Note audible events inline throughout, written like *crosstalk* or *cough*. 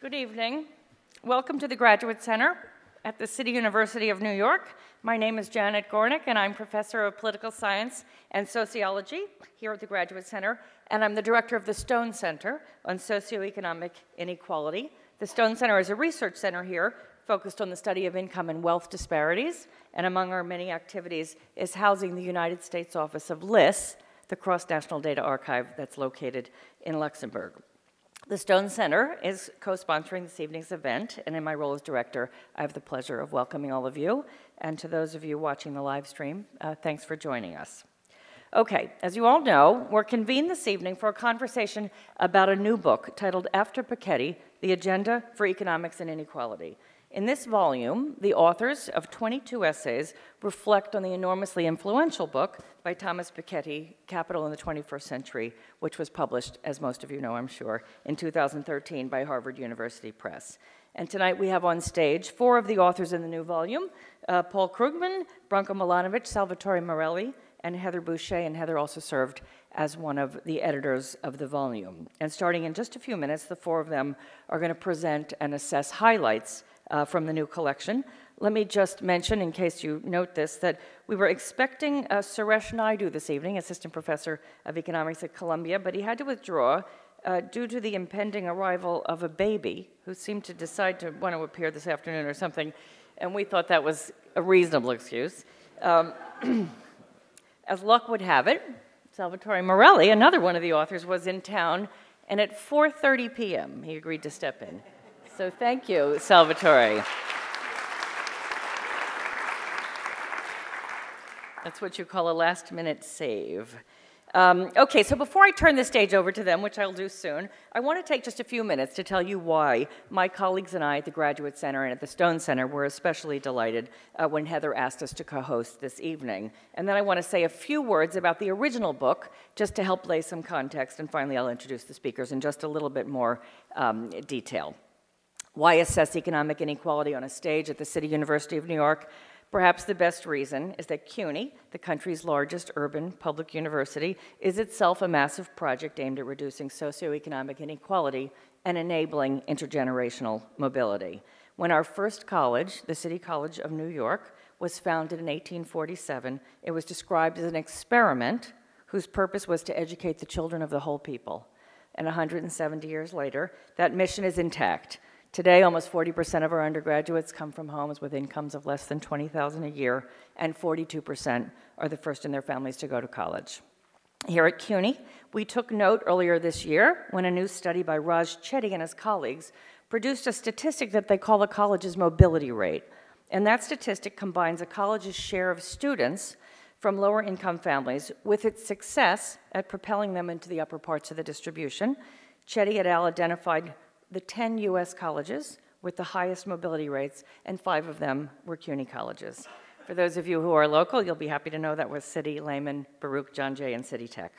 Good evening. Welcome to the Graduate Center at the City University of New York. My name is Janet Gornick, and I'm professor of political science and sociology here at the Graduate Center, and I'm the director of the Stone Center on Socioeconomic Inequality. The Stone Center is a research center here focused on the study of income and wealth disparities, and among our many activities is housing the United States office of LIS, the Cross National Data Archive that's located in Luxembourg. The Stone Center is co sponsoring this evening's event, and in my role as director, I have the pleasure of welcoming all of you. And to those of you watching the live stream, uh, thanks for joining us. Okay, as you all know, we're convened this evening for a conversation about a new book titled After Piketty The Agenda for Economics and Inequality. In this volume, the authors of 22 essays reflect on the enormously influential book by Thomas Piketty, Capital in the 21st Century, which was published, as most of you know, I'm sure, in 2013 by Harvard University Press. And tonight we have on stage four of the authors in the new volume uh, Paul Krugman, Branko Milanovic, Salvatore Morelli, and Heather Boushey. And Heather also served as one of the editors of the volume. And starting in just a few minutes, the four of them are going to present and assess highlights uh, from the new collection. Let me just mention, in case you note this, that we were expecting uh, Suresh Naidu this evening, assistant professor of economics at Columbia, but he had to withdraw uh, due to the impending arrival of a baby who seemed to decide to want to appear this afternoon or something, and we thought that was a reasonable excuse. Um, *clears throat* as luck would have it, Salvatore Morelli, another one of the authors, was in town, and at 4:30 p.m. he agreed to step in. So thank you, Salvatore. That's what you call a last minute save. Um, okay, so before I turn the stage over to them, which I'll do soon, I want to take just a few minutes to tell you why my colleagues and I at the Graduate Center and at the Stone Center were especially delighted uh, when Heather asked us to co host this evening. And then I want to say a few words about the original book, just to help lay some context, and finally I'll introduce the speakers in just a little bit more um, detail. Why assess economic inequality on a stage at the City University of New York? Perhaps the best reason is that CUNY, the country's largest urban public university, is itself a massive project aimed at reducing socioeconomic inequality and enabling intergenerational mobility. When our first college, the City College of New York, was founded in 1847, it was described as an experiment whose purpose was to educate the children of the whole people. And 170 years later, that mission is intact. Today, almost 40% of our undergraduates come from homes with incomes of less than 20,000 a year, and 42% are the first in their families to go to college. Here at CUNY, we took note earlier this year when a new study by Raj Chetty and his colleagues produced a statistic that they call a college's mobility rate. And that statistic combines a college's share of students from lower income families with its success at propelling them into the upper parts of the distribution. Chetty et al. identified the 10 US colleges with the highest mobility rates, and five of them were CUNY colleges. For those of you who are local, you'll be happy to know that was City, Lehman, Baruch, John Jay, and City Tech.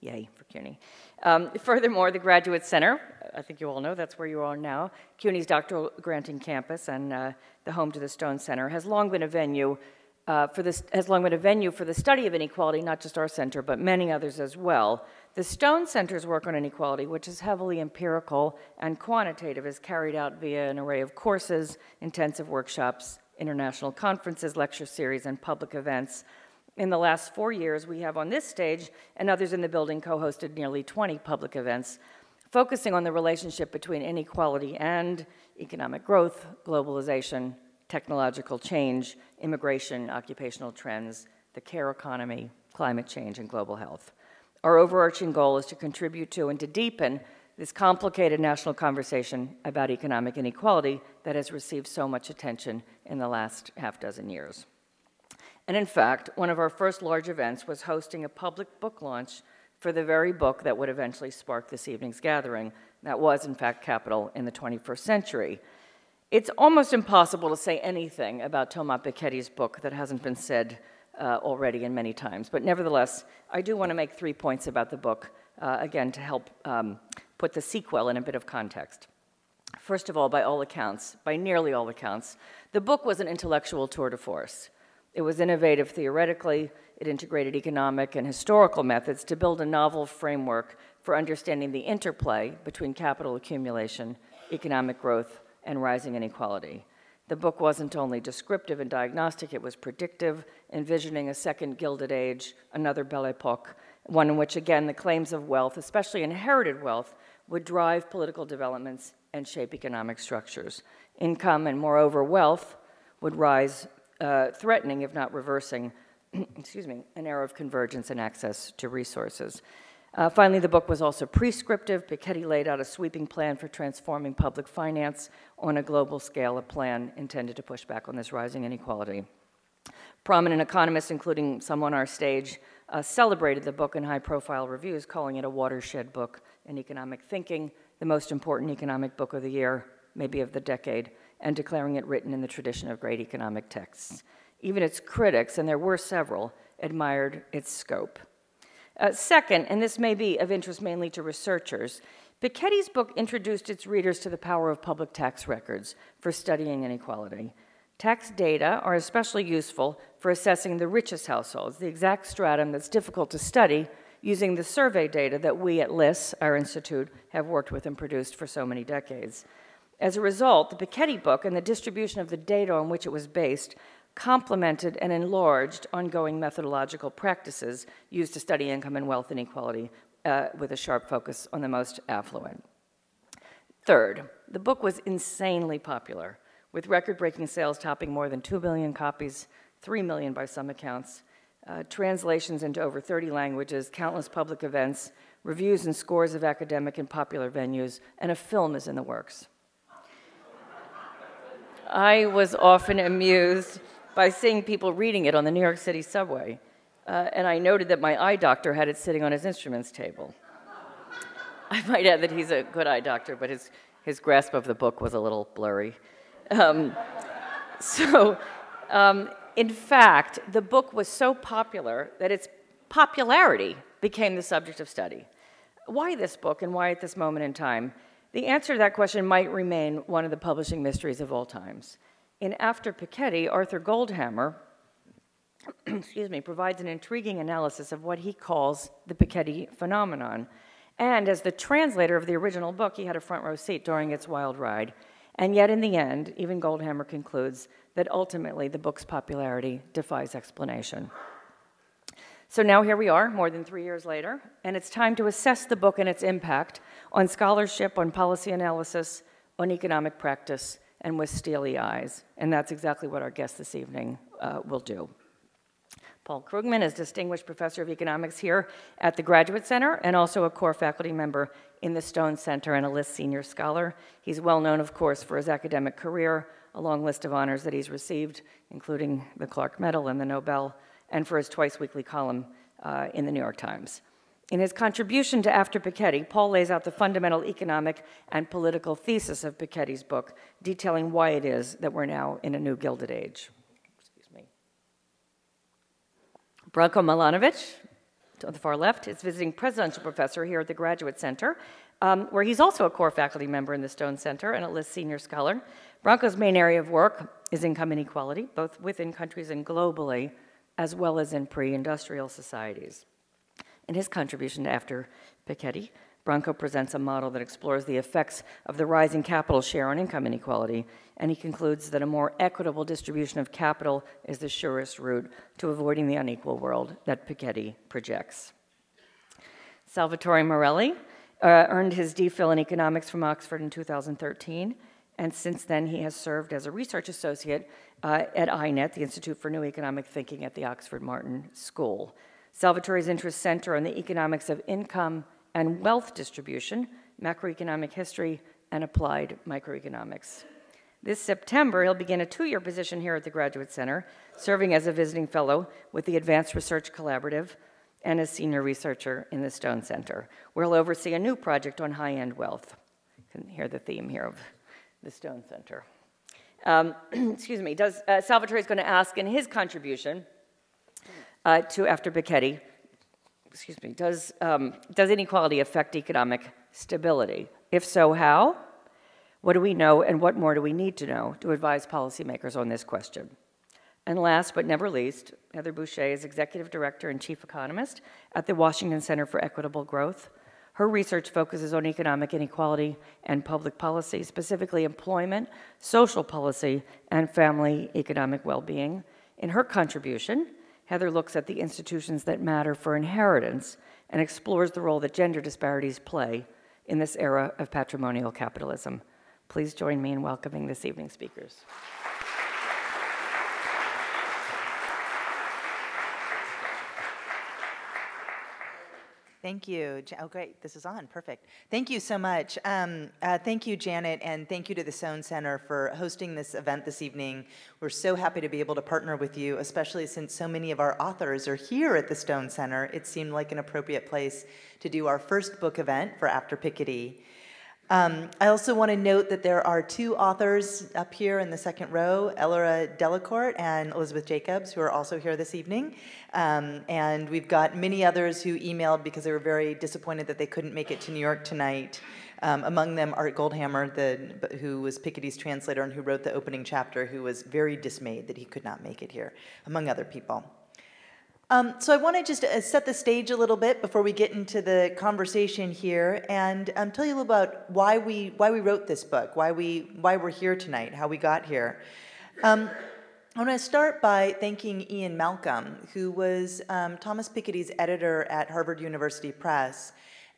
Yay for CUNY. Um, furthermore, the Graduate Center, I think you all know that's where you are now, CUNY's doctoral granting campus and uh, the home to the Stone Center, has long been a venue uh, for this, has long been a venue for the study of inequality, not just our center, but many others as well. The Stone Center's work on inequality, which is heavily empirical and quantitative, is carried out via an array of courses, intensive workshops, international conferences, lecture series, and public events. In the last four years, we have on this stage and others in the building co hosted nearly 20 public events focusing on the relationship between inequality and economic growth, globalization, technological change, immigration, occupational trends, the care economy, climate change, and global health. Our overarching goal is to contribute to and to deepen this complicated national conversation about economic inequality that has received so much attention in the last half dozen years. And in fact, one of our first large events was hosting a public book launch for the very book that would eventually spark this evening's gathering. That was, in fact, Capital in the 21st Century. It's almost impossible to say anything about Thomas Piketty's book that hasn't been said uh, already and many times. But nevertheless, I do want to make three points about the book, uh, again, to help um, put the sequel in a bit of context. First of all, by all accounts, by nearly all accounts, the book was an intellectual tour de force. It was innovative theoretically, it integrated economic and historical methods to build a novel framework for understanding the interplay between capital accumulation economic growth and rising inequality. The book wasn't only descriptive and diagnostic, it was predictive, envisioning a second Gilded Age, another Belle Epoque, one in which, again, the claims of wealth, especially inherited wealth, would drive political developments and shape economic structures. Income and, moreover, wealth would rise, uh, threatening, if not reversing, *clears throat* excuse me, an era of convergence and access to resources. Uh, finally, the book was also prescriptive. Piketty laid out a sweeping plan for transforming public finance on a global scale, a plan intended to push back on this rising inequality. Prominent economists, including some on our stage, uh, celebrated the book in high profile reviews, calling it a watershed book in economic thinking, the most important economic book of the year, maybe of the decade, and declaring it written in the tradition of great economic texts. Even its critics, and there were several, admired its scope. Uh, second, and this may be of interest mainly to researchers, Piketty's book introduced its readers to the power of public tax records for studying inequality. Tax data are especially useful for assessing the richest households, the exact stratum that's difficult to study using the survey data that we at LIS, our institute, have worked with and produced for so many decades. As a result, the Piketty book and the distribution of the data on which it was based complemented and enlarged ongoing methodological practices used to study income and wealth inequality uh, with a sharp focus on the most affluent. Third, the book was insanely popular, with record breaking sales topping more than 2 million copies, 3 million by some accounts, uh, translations into over 30 languages, countless public events, reviews and scores of academic and popular venues, and a film is in the works. I was often amused by seeing people reading it on the New York City subway. Uh, and I noted that my eye doctor had it sitting on his instruments table. *laughs* I might add that he's a good eye doctor, but his, his grasp of the book was a little blurry. Um, *laughs* so, um, in fact, the book was so popular that its popularity became the subject of study. Why this book and why at this moment in time? The answer to that question might remain one of the publishing mysteries of all times. In After Piketty, Arthur Goldhammer, *clears throat* excuse me, provides an intriguing analysis of what he calls the Piketty phenomenon. And as the translator of the original book, he had a front row seat during its wild ride. And yet, in the end, even Goldhammer concludes that ultimately the book's popularity defies explanation. So now here we are, more than three years later, and it's time to assess the book and its impact on scholarship, on policy analysis, on economic practice, and with steely eyes. And that's exactly what our guest this evening uh, will do. Paul Krugman is Distinguished Professor of Economics here at the Graduate Center and also a core faculty member in the Stone Center and a LIS Senior Scholar. He's well known, of course, for his academic career, a long list of honors that he's received, including the Clark Medal and the Nobel, and for his twice weekly column uh, in the New York Times. In his contribution to After Piketty, Paul lays out the fundamental economic and political thesis of Piketty's book, detailing why it is that we're now in a new Gilded Age. Excuse me. Branko Milanovic, on the far left, is visiting presidential professor here at the Graduate Center, um, where he's also a core faculty member in the Stone Center and a LIS senior scholar. Branko's main area of work is income inequality, both within countries and globally, as well as in pre industrial societies. In his contribution After Piketty, Branko presents a model that explores the effects of the rising capital share on income inequality, and he concludes that a more equitable distribution of capital is the surest route to avoiding the unequal world that Piketty projects. Salvatore Morelli uh, earned his DPhil in economics from Oxford in 2013, and since then he has served as a research associate uh, at INET, the Institute for New Economic Thinking at the Oxford Martin School. Salvatore's interests center on the economics of income and wealth distribution, macroeconomic history, and applied microeconomics. This September, he'll begin a two year position here at the Graduate Center, serving as a visiting fellow with the Advanced Research Collaborative and as senior researcher in the Stone Center, where he'll oversee a new project on high end wealth. You can hear the theme here of the Stone Center. Um, *clears throat* excuse me, does, uh, Salvatore is going to ask in his contribution uh, to after Piketty, excuse me, does, um, does inequality affect economic stability? If so, how? What do we know and what more do we need to know to advise policymakers on this question? And last but never least, Heather Boushey is Executive Director and Chief Economist at the Washington Center for Equitable Growth. Her research focuses on economic inequality and public policy, specifically employment, social policy, and family economic well being. In her contribution, Heather looks at the institutions that matter for inheritance and explores the role that gender disparities play in this era of patrimonial capitalism. Please join me in welcoming this evening's speakers. Thank you. Oh, great. This is on. Perfect. Thank you so much. Um, uh, thank you, Janet, and thank you to the Stone Center for hosting this event this evening. We're so happy to be able to partner with you, especially since so many of our authors are here at the Stone Center. It seemed like an appropriate place to do our first book event for After Piketty. Um, I also want to note that there are two authors up here in the second row, Ellora Derenoncourt and Elizabeth Jacobs, who are also here this evening. Um, and we've got many others who emailed because they were very disappointed that they couldn't make it to New York tonight. Um, among them, Art Goldhammer, the, who was Piketty's translator and who wrote the opening chapter, who was very dismayed that he could not make it here, among other people. Um, so I want to just uh, set the stage a little bit before we get into the conversation here, and um, tell you a little about why we why we wrote this book, why we why we're here tonight, how we got here. Um, I want to start by thanking Ian Malcolm, who was um, Thomas Piketty's editor at Harvard University Press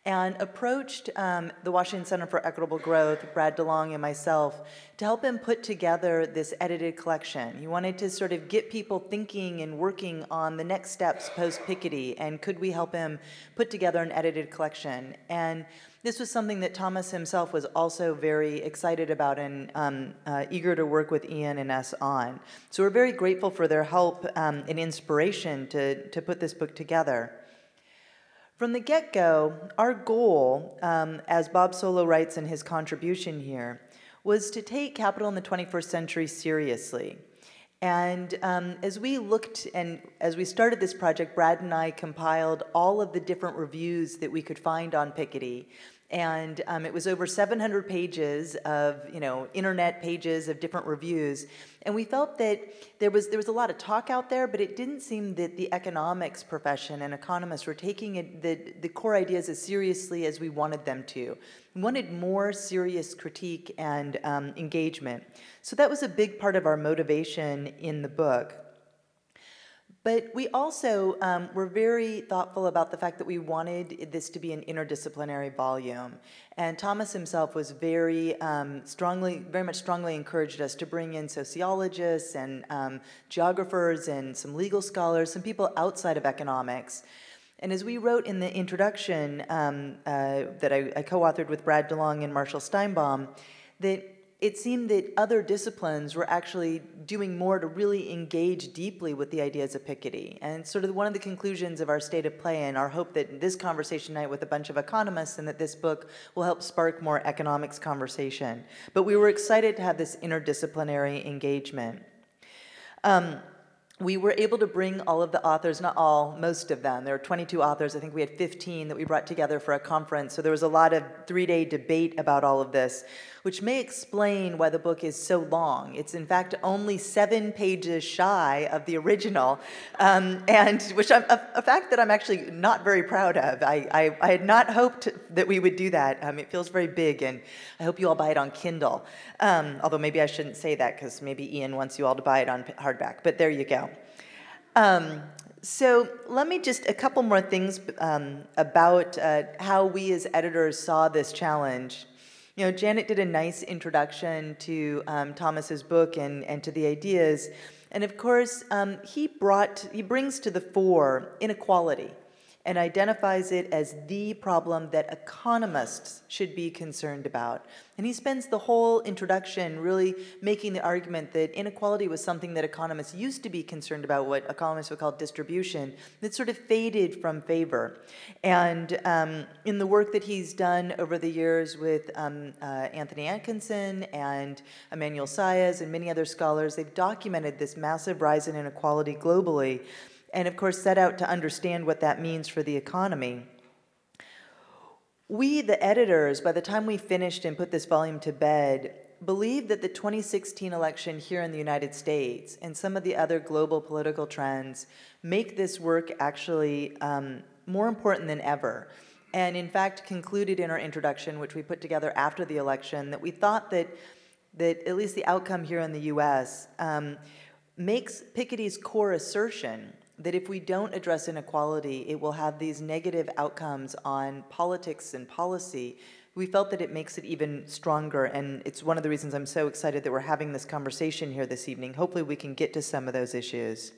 and approached um, the Washington Center for Equitable Growth, Brad DeLong and myself, to help him put together this edited collection. He wanted to sort of get people thinking and working on the next steps post Piketty, and could we help him put together an edited collection? And this was something that Thomas himself was also very excited about and um, uh, eager to work with Ian and us on. So we're very grateful for their help um, and inspiration to, to put this book together. From the get go, our goal, um, as Bob Solow writes in his contribution here, was to take capital in the 21st century seriously. And um, as we looked and as we started this project, Brad and I compiled all of the different reviews that we could find on Piketty and um, it was over 700 pages of you know internet pages of different reviews. And we felt that there was there was a lot of talk out there but it didn't seem that the economics profession and economists were taking it, the, the core ideas as seriously as we wanted them to. We wanted more serious critique and um, engagement. So that was a big part of our motivation in the book but we also um, were very thoughtful about the fact that we wanted this to be an interdisciplinary volume. And Thomas himself was very um, strongly, very much strongly encouraged us to bring in sociologists and um, geographers and some legal scholars, some people outside of economics. And as we wrote in the introduction um, uh, that I, I co-authored with Brad DeLong and Marshall Steinbaum, that it seemed that other disciplines were actually doing more to really engage deeply with the ideas of Piketty. And sort of one of the conclusions of our state of play and our hope that this conversation tonight with a bunch of economists and that this book will help spark more economics conversation. But we were excited to have this interdisciplinary engagement. Um, we were able to bring all of the authors, not all, most of them. There were 22 authors. I think we had 15 that we brought together for a conference. So there was a lot of three day debate about all of this which may explain why the book is so long. It's in fact only seven pages shy of the original, um, and which I'm, a, a, fact that I'm actually not very proud of. I, I, I had not hoped that we would do that. Um, it feels very big, and I hope you all buy it on Kindle. Um, although maybe I shouldn't say that because maybe Ian wants you all to buy it on hardback, but there you go. Um, so let me just a couple more things um, about uh, how we as editors saw this challenge. You know, Janet did a nice introduction to um, Thomas's book and, and to the ideas. And of course, um, he brought, he brings to the fore inequality and identifies it as the problem that economists should be concerned about. And he spends the whole introduction really making the argument that inequality was something that economists used to be concerned about, what economists would call distribution, that sort of faded from favor. And um, in the work that he's done over the years with um, uh, Anthony Atkinson and Emmanuel Saez and many other scholars, they've documented this massive rise in inequality globally and of course set out to understand what that means for the economy. We, the editors, by the time we finished and put this volume to bed, believed that the 2016 election here in the United States and some of the other global political trends make this work actually um, more important than ever and in fact concluded in our introduction, which we put together after the election, that we thought that, that at least the outcome here in the US um, makes Piketty's core assertion that if we don't address inequality, it will have these negative outcomes on politics and policy. We felt that it makes it even stronger, and it's one of the reasons I'm so excited that we're having this conversation here this evening. Hopefully, we can get to some of those issues.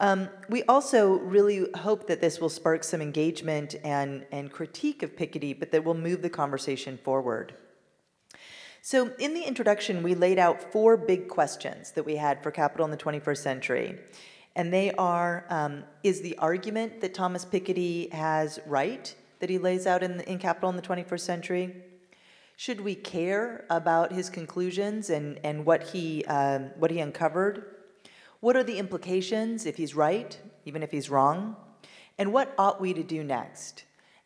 Um, we also really hope that this will spark some engagement and, and critique of Piketty, but that will move the conversation forward. So, in the introduction, we laid out four big questions that we had for capital in the 21st century. And they are um, Is the argument that Thomas Piketty has right that he lays out in, in Capital in the 21st century? Should we care about his conclusions and, and what, he, um, what he uncovered? What are the implications if he's right, even if he's wrong? And what ought we to do next?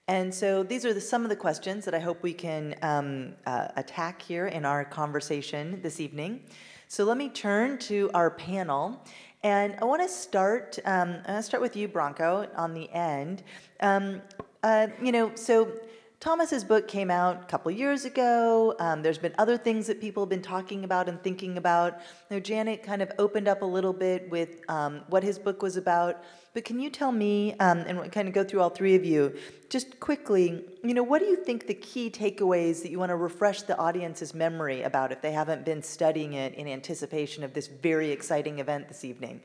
And so these are the, some of the questions that I hope we can um, uh, attack here in our conversation this evening. So let me turn to our panel. And I want to start. Um, I want to start with you, Branko, on the end. Um, uh, you know, so Thomas's book came out a couple years ago. Um, there's been other things that people have been talking about and thinking about. You know, Janet kind of opened up a little bit with um, what his book was about. But can you tell me, um, and kind of go through all three of you, just quickly, you know, what do you think the key takeaways that you want to refresh the audience's memory about if they haven't been studying it in anticipation of this very exciting event this evening?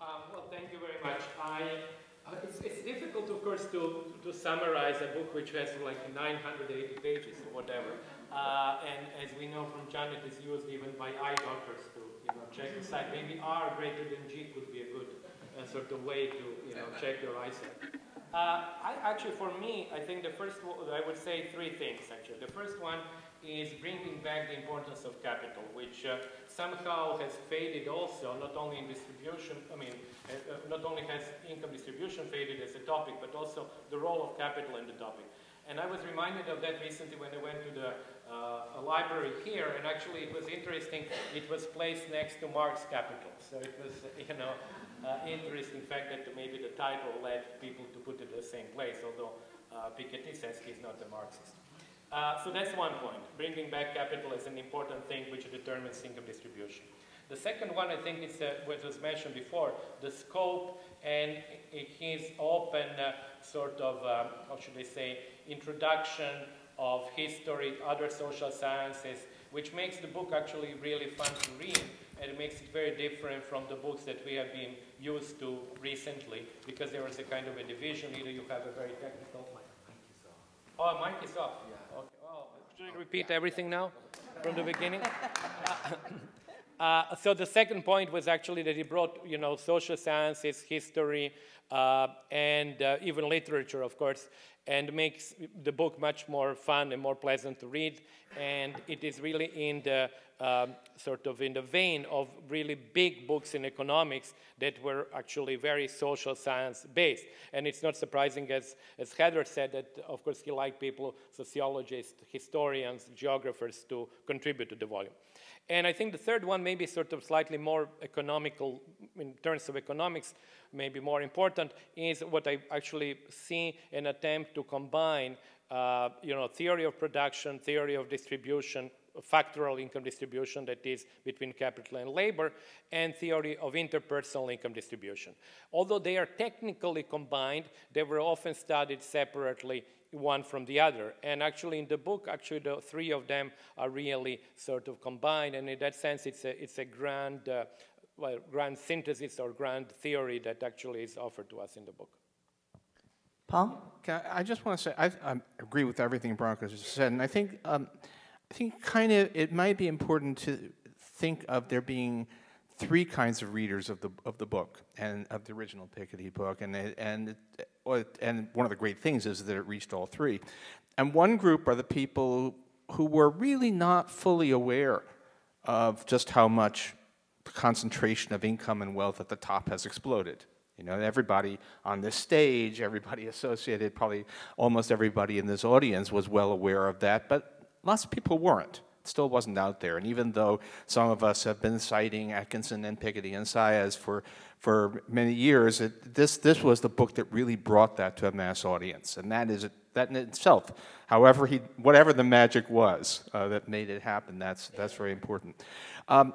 Um, well, thank you very much. I, uh, it's, it's difficult, of course, to to summarize a book which has like 980 pages or whatever. Uh, and as we know from Janet, is used even by eye doctors to you know, check the sight. Maybe R greater than G could be a good uh, sort of way to you know, check your eyesight. Uh, I, actually, for me, I think the first, I would say three things actually. The first one is bringing back the importance of capital, which uh, somehow has faded also, not only in distribution, I mean, uh, uh, not only has income distribution faded as a topic, but also the role of capital in the topic. And I was reminded of that recently when I went to the uh, library here, and actually it was interesting, it was placed next to Marx Capital. So it was, you know, uh, interesting fact that maybe the title led people to put it in the same place, although uh, Piketty says he's not a Marxist. Uh, so that's one point. Bringing back capital is an important thing which determines income distribution. The second one, I think, is uh, what was mentioned before, the scope and his open uh, sort of, um, how should I say, introduction of history, other social sciences, which makes the book actually really fun to read, and it makes it very different from the books that we have been used to recently, because there is a kind of a division, either you have a very technical... Oh, mic is off. Yeah. Okay. Oh, should I repeat everything now from the beginning? *laughs* Uh, so the second point was actually that he brought, you know, social sciences, history, and uh, even literature, of course, and makes the book much more fun and more pleasant to read. And it is really in the um, sort of in the vein of really big books in economics that were actually very social science based. And it's not surprising, as, as Heather said, that of course he liked people, sociologists, historians, geographers to contribute to the volume. And I think the third one, maybe sort of slightly more economical in terms of economics, maybe more important, is what I actually see an attempt to combine, uh, you know, theory of production, theory of distribution, factorial income distribution that is between capital and labor, and theory of interpersonal income distribution. Although they are technically combined, they were often studied separately one from the other. And actually in the book, actually the three of them are really sort of combined. And in that sense, it's a, it's a grand, uh, well, grand synthesis or grand theory that actually is offered to us in the book. Paul? I just want to say, I, I, agree with everything Branko just said. And I think, um, I think kind of it might be important to think of there being three kinds of readers of the of the book and of the original Piketty book, and and it, and one of the great things is that it reached all three. And one group are the people who were really not fully aware of just how much the concentration of income and wealth at the top has exploded. You know, everybody on this stage, everybody associated, probably almost everybody in this audience was well aware of that, but lots of people weren't It still wasn't out there. And even though some of us have been citing Atkinson and Piketty and Saez for, for many years, it, this, this was the book that really brought that to a mass audience. And that is that in itself, however he, whatever the magic was uh, that made it happen, that's, that's very important. Um,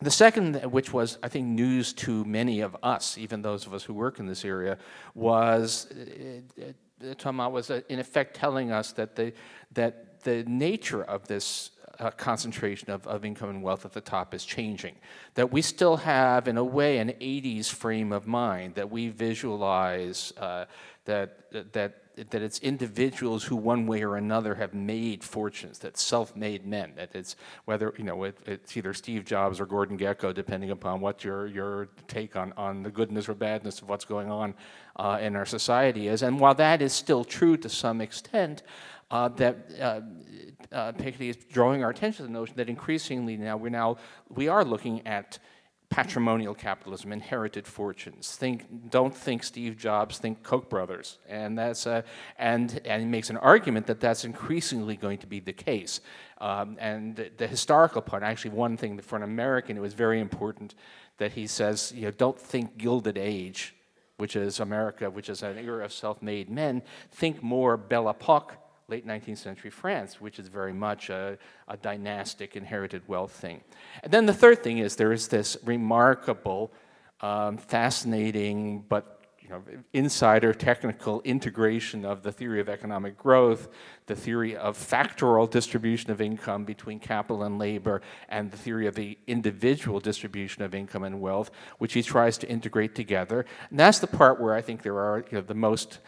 the second, which was, I think, news to many of us, even those of us who work in this area, was uh, uh, Thomas was uh, in effect telling us that the, that the nature of this uh, concentration of, of income and wealth at the top is changing. That we still have, in a way, an 80s frame of mind, that we visualize uh, that, that that it's individuals who one way or another have made fortunes, that self-made men, that it's whether, you know, it, it's either Steve Jobs or Gordon Gekko, depending upon what your, your take on, on the goodness or badness of what's going on uh, in our society is. And while that is still true to some extent, uh, that uh, uh, Piketty is drawing our attention to the notion that increasingly now we're now we are looking at patrimonial capitalism, inherited fortunes. Think, don't think Steve Jobs, think Koch brothers. And, that's a, and, and he makes an argument that that's increasingly going to be the case. Um, and the, the, historical part, actually one thing for an American, it was very important that he says, you know, don't think Gilded Age, which is America, which is an era of self-made men. Think more Belle Epoque, late 19th century France, which is very much a, a, dynastic inherited wealth thing. And then the third thing is there is this remarkable, um, fascinating, but you know, insider technical integration of the theory of economic growth, the theory of factorial distribution of income between capital and labor, and the theory of the individual distribution of income and wealth, which he tries to integrate together. And that's the part where I think there are you know, the most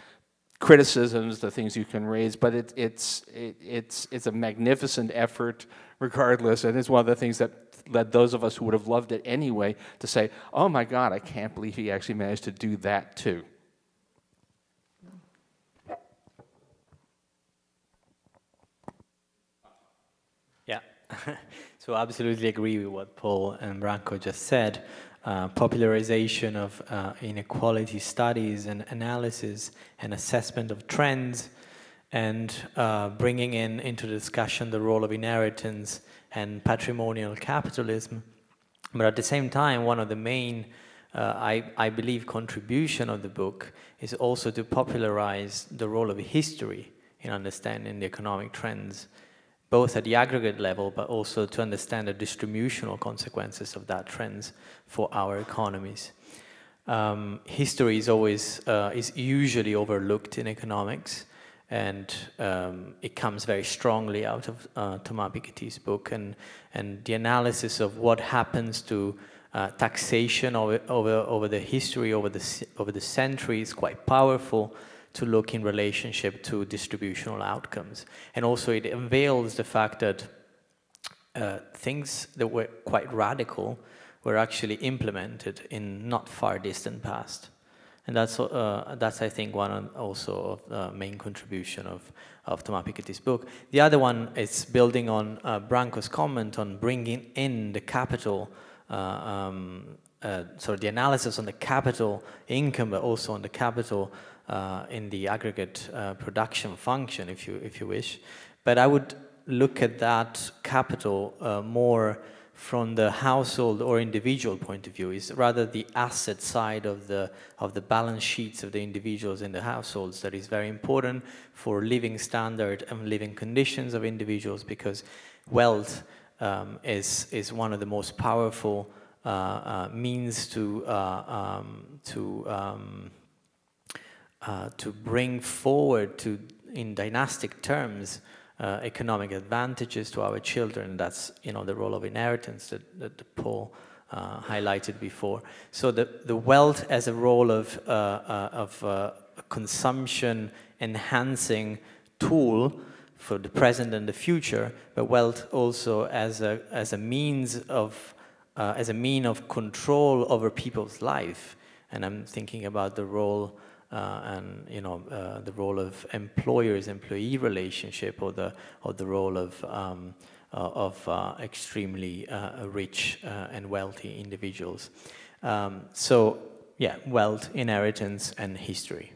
criticisms, the things you can raise, but it, it's, it, it's, it's a magnificent effort regardless, and it's one of the things that led those of us who would have loved it anyway to say, oh my God, I can't believe he actually managed to do that too. Yeah, *laughs* so I absolutely agree with what Paul and Branko just said. Uh, popularization of uh, inequality studies and analysis and assessment of trends and uh, bringing in into discussion the role of inheritance and patrimonial capitalism. But at the same time, one of the main, uh, I, I believe, contribution of the book is also to popularize the role of history in understanding the economic trends both at the aggregate level, but also to understand the distributional consequences of that trends for our economies. Um, history is always, uh, is usually overlooked in economics, and um, it comes very strongly out of uh, Thomas Piketty's book, and, and the analysis of what happens to uh, taxation over, over, over the history, over the, over the centuries, quite powerful, to look in relationship to distributional outcomes. And also it unveils the fact that uh, things that were quite radical were actually implemented in not far distant past. And that's, uh, that's I think, one also of the main contribution of, of Thomas Piketty's book. The other one is building on uh, Branko's comment on bringing in the capital, uh, um, uh, so the analysis on the capital income, but also on the capital uh, in the aggregate uh, production function, if you, if you wish. But I would look at that capital uh, more from the household or individual point of view It's rather the asset side of the of the balance sheets of the individuals in the households that is very important for living standard and living conditions of individuals because wealth um, is is one of the most powerful uh, uh, means to uh, um, to um, uh, to bring forward to, in dynastic terms, uh, economic advantages to our children. That's, you know, the role of inheritance that, that Paul uh, highlighted before. So the, the wealth as a role of, uh, uh, of a consumption enhancing tool for the present and the future, but wealth also as a, as a means of, as a mean of control over people's life. And I'm thinking about the role uh, and you know uh, the role of employers-employee relationship or the or the role of um, uh, of uh, extremely uh, rich uh, and wealthy individuals. Um, so yeah, wealth, inheritance, and history.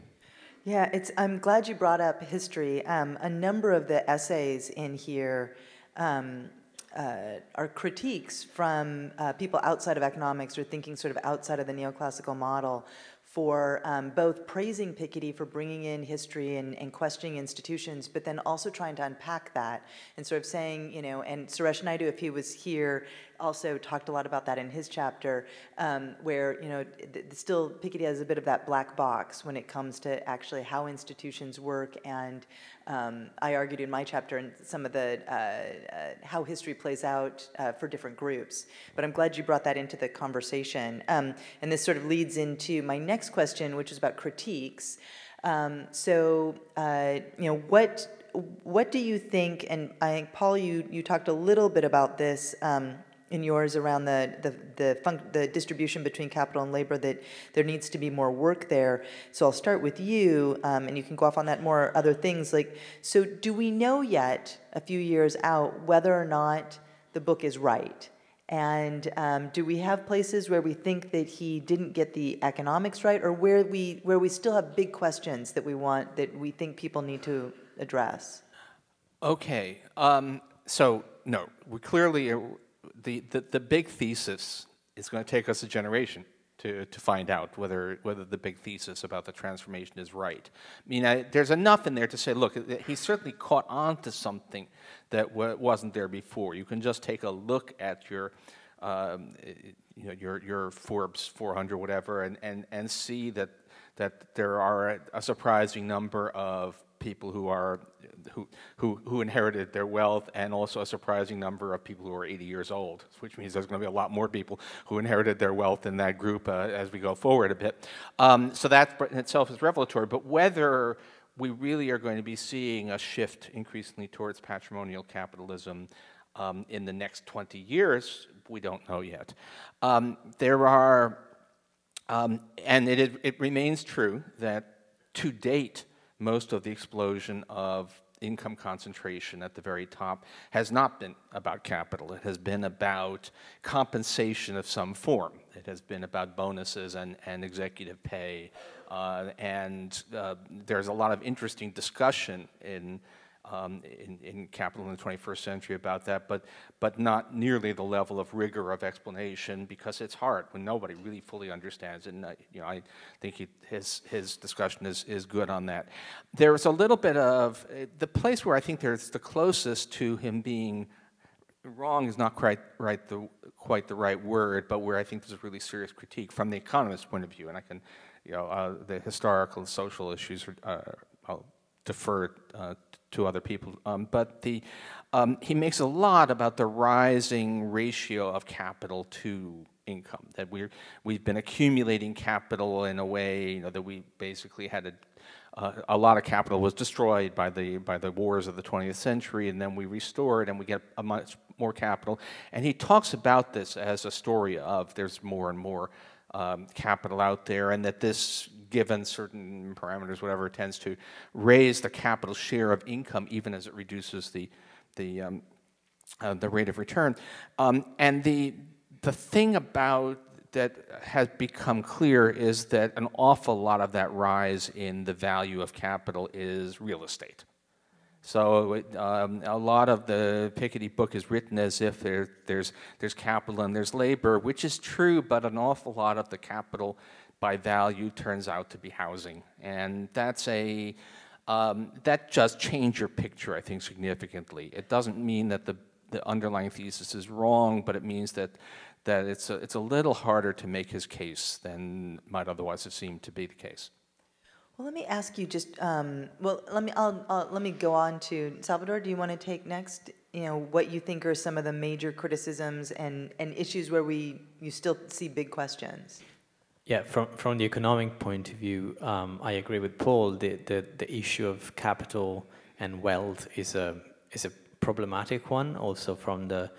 Yeah, it's. I'm glad you brought up history. Um, a number of the essays in here. Um, uh, are critiques from uh, people outside of economics or thinking sort of outside of the neoclassical model for um, both praising Piketty for bringing in history and, and, questioning institutions, but then also trying to unpack that. And sort of saying, you know, and Suresh Naidu, if he was here, also talked a lot about that in his chapter, um, where, you know, still Piketty has a bit of that black box when it comes to actually how institutions work and um, I argued in my chapter and some of the uh, uh, how history plays out uh, for different groups. But I'm glad you brought that into the conversation. Um, and this sort of leads into my next question, which is about critiques. Um, so, uh, you know, what what do you think? And I think Paul, you you talked a little bit about this um, in yours around the the the, the, distribution between capital and labor that there needs to be more work there. So I'll start with you, um, and you can go off on that more other things. Like, so do we know yet, a few years out, whether or not the book is right? And um, do we have places where we think that he didn't get the economics right, or where we where we still have big questions that we want that we think people need to address? Okay, um, so no, we clearly the, the, the big thesis is going to take us a generation to, to find out whether, whether the big thesis about the transformation is right. I mean, I, there's enough in there to say, look, he certainly caught on to something that wasn't there before. You can just take a look at your, um, you know, your, your Forbes 400, whatever, and, and, and see that, that there are a surprising number of people who are who, who, who inherited their wealth and also a surprising number of people who are 80 years old, which means there's going to be a lot more people who inherited their wealth in that group uh, as we go forward a bit. Um, so that in itself is revelatory, but whether we really are going to be seeing a shift increasingly towards patrimonial capitalism um, in the next 20 years, we don't know yet. Um, there are, um, and it, it remains true that to date, most of the explosion of income concentration at the very top has not been about capital. It has been about compensation of some form. It has been about bonuses and, and executive pay. Uh, and uh, there's a lot of interesting discussion in um, in, in, capital in the 21st century about that, but, but not nearly the level of rigor of explanation because it's hard when nobody really fully understands it. And uh, you know, I think he, his, his discussion is, is good on that. There's a little bit of uh, the place where I think there's the closest to him being wrong is not quite right the quite the right word, but where I think there's a really serious critique from the economist's point of view, and I can, you know, uh, the historical and social issues. Uh, I'll defer uh, to other people. Um, but the, um, he makes a lot about the rising ratio of capital to income, that we're, we've been accumulating capital in a way you know, that we basically had a, uh, a lot of capital was destroyed by the, by the wars of the 20th century, and then we restore it and we get a much more capital. And he talks about this as a story of there's more and more um, capital out there, and that this, given certain parameters, whatever, tends to raise the capital share of income even as it reduces the the um, uh, the rate of return. Um, and the the thing about that has become clear is that an awful lot of that rise in the value of capital is real estate. So um, a lot of the Piketty book is written as if there, there's, there's capital and there's labor, which is true, but an awful lot of the capital by value turns out to be housing. And that's a, um, that just change your picture, I think, significantly. It doesn't mean that the, the underlying thesis is wrong, but it means that, that it's, a, it's a little harder to make his case than might otherwise have seemed to be the case. Well, let me ask you just, um, well, let me, I'll, I'll, let me go on to Salvatore. Do you want to take next, you know, what you think are some of the major criticisms and, and issues where we, you still see big questions? Yeah, from, from the economic point of view, um, I agree with Paul. The, the, the issue of capital and wealth is a, is a problematic one, also from the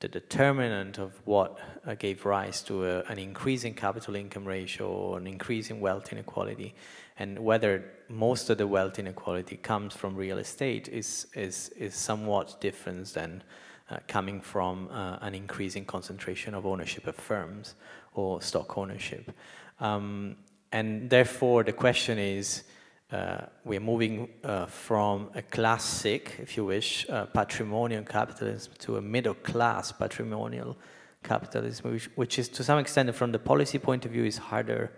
the determinant of what uh, gave rise to a, an increasing capital income ratio or an increasing wealth inequality and whether most of the wealth inequality comes from real estate is, is, is somewhat different than uh, coming from uh, an increasing concentration of ownership of firms or stock ownership. Um, and therefore the question is, uh, we're moving uh, from a classic, if you wish, uh, patrimonial capitalism to a middle class patrimonial capitalism, which, which, is to some extent, from the policy point of view, is harder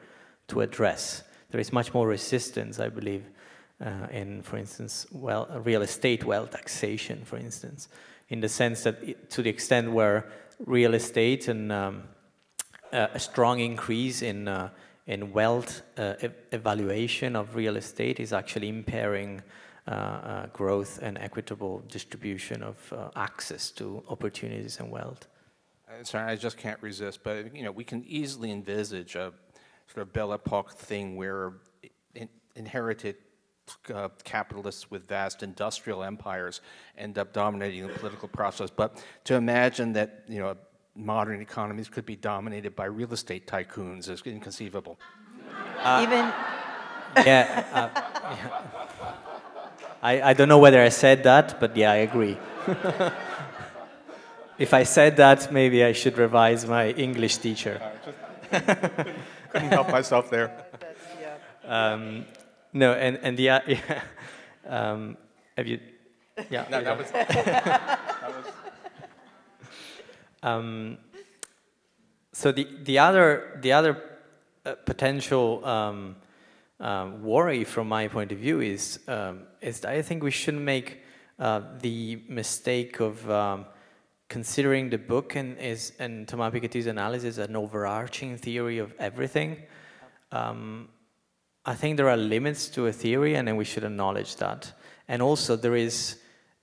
to address. There is much more resistance, I believe, uh, in, for instance, well, real estate wealth taxation, for instance, in the sense that it, to the extent where real estate and um, a strong increase in uh, in wealth uh, e evaluation of real estate is actually impairing uh, growth and equitable distribution of access to opportunities and wealth. Sorry, I just can't resist, but you know, we can easily envisage a sort of Belle Epoque thing where in, inherited uh, capitalists with vast industrial empires end up dominating the political process. But to imagine that you know modern economies could be dominated by real estate tycoons is inconceivable. Uh, Even. *laughs* yeah, uh, yeah. I, I don't know whether I said that, but yeah, I agree. *laughs* if I said that, maybe I should revise my English teacher. couldn't help myself there. *laughs* Um, no, and, and the, uh, yeah, um, have you, yeah. No, that was, that was um, so the, the other, the other uh, potential um, uh, worry from my point of view is, um, is that I think we shouldn't make uh, the mistake of um, considering the book and, is, and Thomas Piketty's analysis an overarching theory of everything. Um, I think there are limits to a theory and then we should acknowledge that. And also there is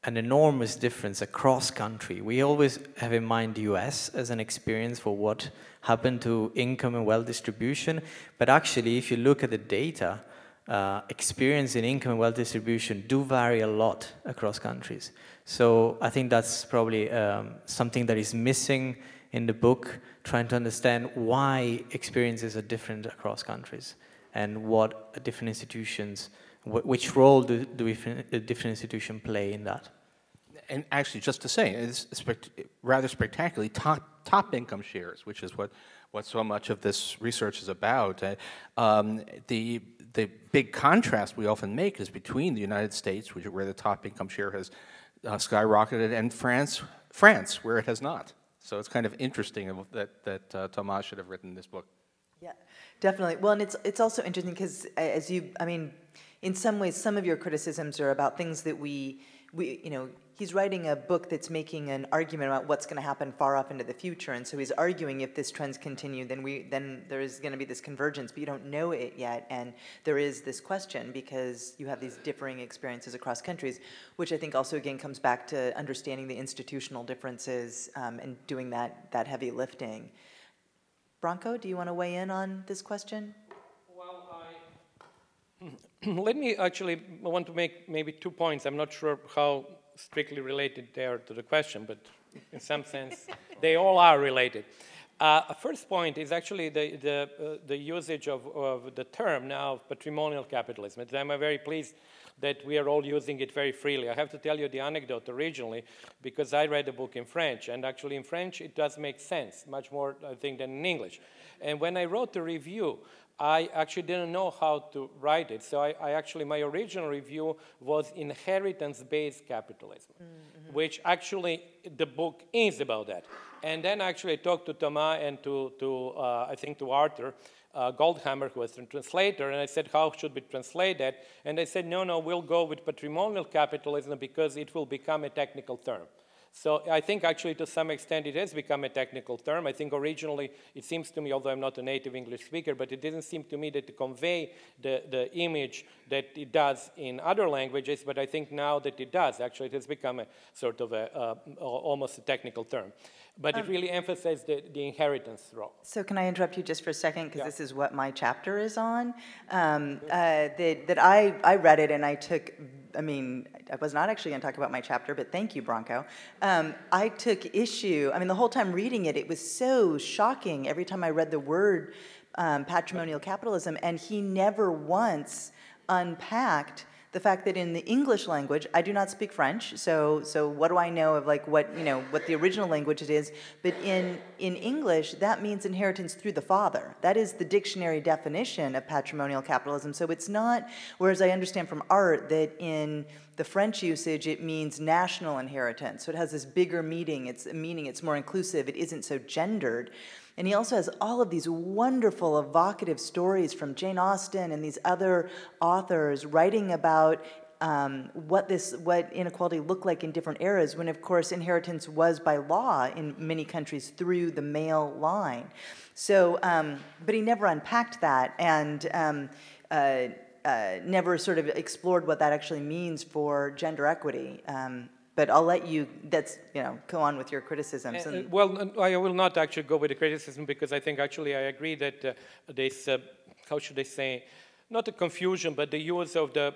an enormous difference across country. We always have in mind the US as an experience for what happened to income and wealth distribution, but actually if you look at the data, uh, experience in income and wealth distribution do vary a lot across countries. So I think that's probably um, something that is missing in the book, trying to understand why experiences are different across countries and what different institutions, wh which role do, do different institutions play in that and actually, just to say, it's spect rather spectacularly top, top income shares, which is what, what so much of this research is about. Uh, um, the, the big contrast we often make is between the United States, which, where the top income share has uh, skyrocketed, and France, France, where it has not. So it's kind of interesting that, that uh, Thomas should have written this book. Yeah, definitely. Well, and it's, it's also interesting because as you, I mean, in some ways, some of your criticisms are about things that we, we you know, he's writing a book that's making an argument about what's going to happen far off into the future, and so he's arguing if this trends continue, then we then there is going to be this convergence, but you don't know it yet, and there is this question because you have these differing experiences across countries, which I think also again comes back to understanding the institutional differences um, and doing that that heavy lifting. Branko, do you want to weigh in on this question? *clears throat* Let me actually I want to make maybe two points. I'm not sure how strictly related there to the question, but in some sense, *laughs* they all are related. Uh, first point is actually the, the, uh, the usage of, of, the term now of patrimonial capitalism. I'm very pleased that we are all using it very freely. I have to tell you the anecdote originally because I read the book in French, and actually in French it does make sense, much more, I think, than in English. And when I wrote the review, I actually didn't know how to write it. So I, I actually, my original review was inheritance-based capitalism, mm -hmm. which actually the book is about that. And then actually I talked to Thomas and to, to uh, I think to Arthur uh, Goldhammer, who was the translator, and I said, how should we translate that? And they said, no, no, we'll go with patrimonial capitalism because it will become a technical term. So I think actually to some extent it has become a technical term. I think originally it seems to me, although I'm not a native English speaker, but it didn't seem to me that to convey the, the image that it does in other languages, but I think now that it does, actually it has become a sort of a, uh, almost a technical term. But um, it really emphasizes the, the, inheritance role. So can I interrupt you just for a second, because yeah. this is what my chapter is on. Um, uh, that, that I, I read it and I took I mean, I was not actually going to talk about my chapter, but thank you, Branko. Um, I took issue, I mean, the whole time reading it, it was so shocking every time I read the word um, patrimonial capitalism, and he never once unpacked the fact that in the English language, I do not speak French, so so what do I know of like what you know what the original language it is? But in in English, that means inheritance through the father. That is the dictionary definition of patrimonial capitalism. So it's not. Whereas I understand from art that in the French usage, it means national inheritance. So it has this bigger meaning. It's meaning. It's more inclusive. It isn't so gendered. And he also has all of these wonderful, evocative stories from Jane Austen and these other authors writing about um, what this what inequality looked like in different eras when of course inheritance was by law in many countries through the male line. So um, but he never unpacked that and um, uh, uh, never sort of explored what that actually means for gender equity um, but I'll let you, that's, you know, go on with your criticisms. Uh, well, I will not actually go with the criticism because I think actually I agree that uh, this, uh, how should I say, not a confusion, but the use of the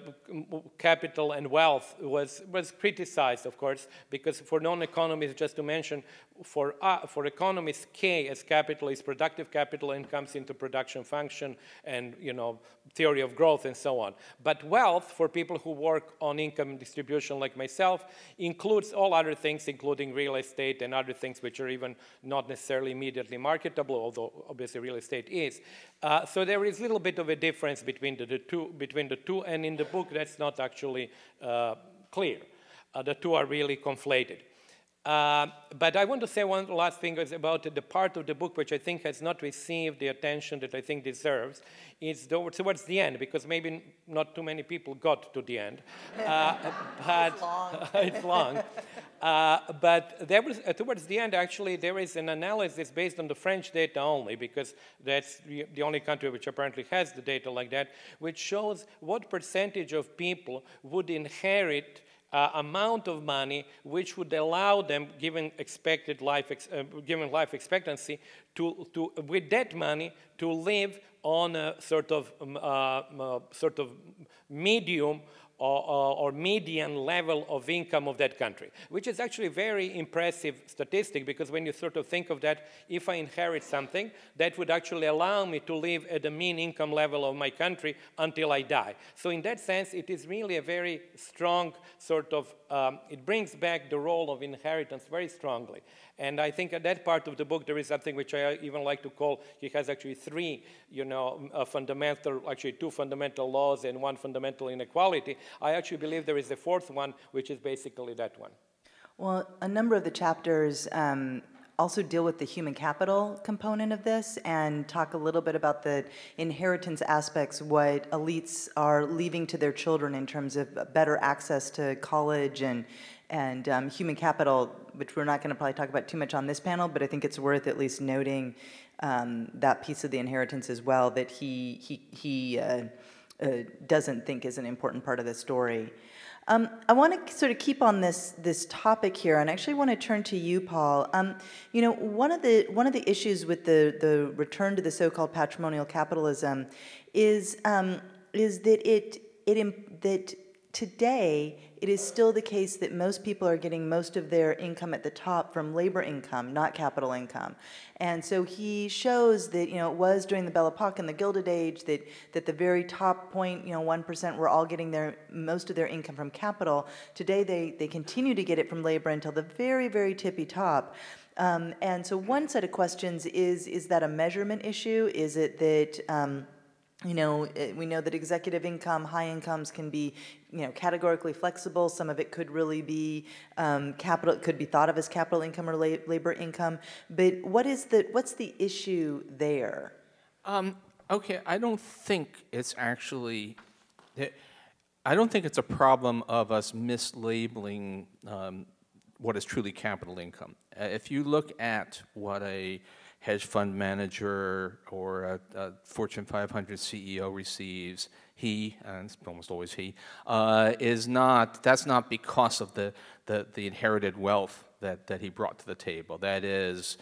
capital and wealth was, was criticized, of course, because for non-economists, just to mention, for, uh, for economists, K as capital is productive capital and comes into production function and, you know, theory of growth and so on. But wealth, for people who work on income distribution like myself, includes all other things, including real estate and other things which are even not necessarily immediately marketable, although obviously real estate is. Uh, so there is a little bit of a difference between the, the, two, between the two, and in the book that's not actually uh, clear. Uh, the two are really conflated. Uh, but I want to say one last thing about the part of the book which I think has not received the attention that I think deserves. It's towards the end, because maybe not too many people got to the end. *laughs* Uh, but it's long. *laughs* it's long. *laughs* Uh, but there was, uh, towards the end, actually, there is an analysis based on the French data only, because that's the only country which apparently has the data like that, which shows what percentage of people would inherit uh, amount of money which would allow them, given expected life, ex uh, given life expectancy, to, to, with that money to live on a sort of, um, uh, sort of medium or, or, median level of income of that country, which is actually a very impressive statistic because when you sort of think of that, if I inherit something, that would actually allow me to live at the mean income level of my country until I die. So in that sense, it is really a very strong sort of, um, it brings back the role of inheritance very strongly. And I think at that part of the book, there is something which I even like to call, he has actually three, you know, fundamental, actually two fundamental laws and one fundamental inequality. I actually believe there is a fourth one, which is basically that one. Well, a number of the chapters um, also deal with the human capital component of this and talk a little bit about the inheritance aspects, what elites are leaving to their children in terms of better access to college and and um, human capital, which we're not going to probably talk about too much on this panel, but I think it's worth at least noting um, that piece of the inheritance as well that he he he uh, uh, doesn't think is an important part of the story. Um, I want to sort of keep on this this topic here, and I actually want to turn to you, Paul. Um, you know, one of the one of the issues with the the return to the so-called patrimonial capitalism is um, is that it it that today it is still the case that most people are getting most of their income at the top from labor income, not capital income. And so he shows that, you know, it was during the Belle Epoque and the Gilded Age that, that the very top point, you know, 1% were all getting their most of their income from capital. Today they, they continue to get it from labor until the very, very tippy top. Um, and so one set of questions is, is that a measurement issue? Is it that, um, you know, eh, we know that executive income, high incomes can be, you know, categorically flexible. Some of it could really be um, capital, It could be thought of as capital income or la labor income. But what is the, what's the issue there? Um, okay, I don't think it's actually, eh, I don't think it's a problem of us mislabeling um, what is truly capital income. Uh, if you look at what a hedge fund manager or a, a Fortune 500 CEO receives, he, and it's almost always he, uh, is not, that's not because of the, the, the, inherited wealth that, that he brought to the table. That is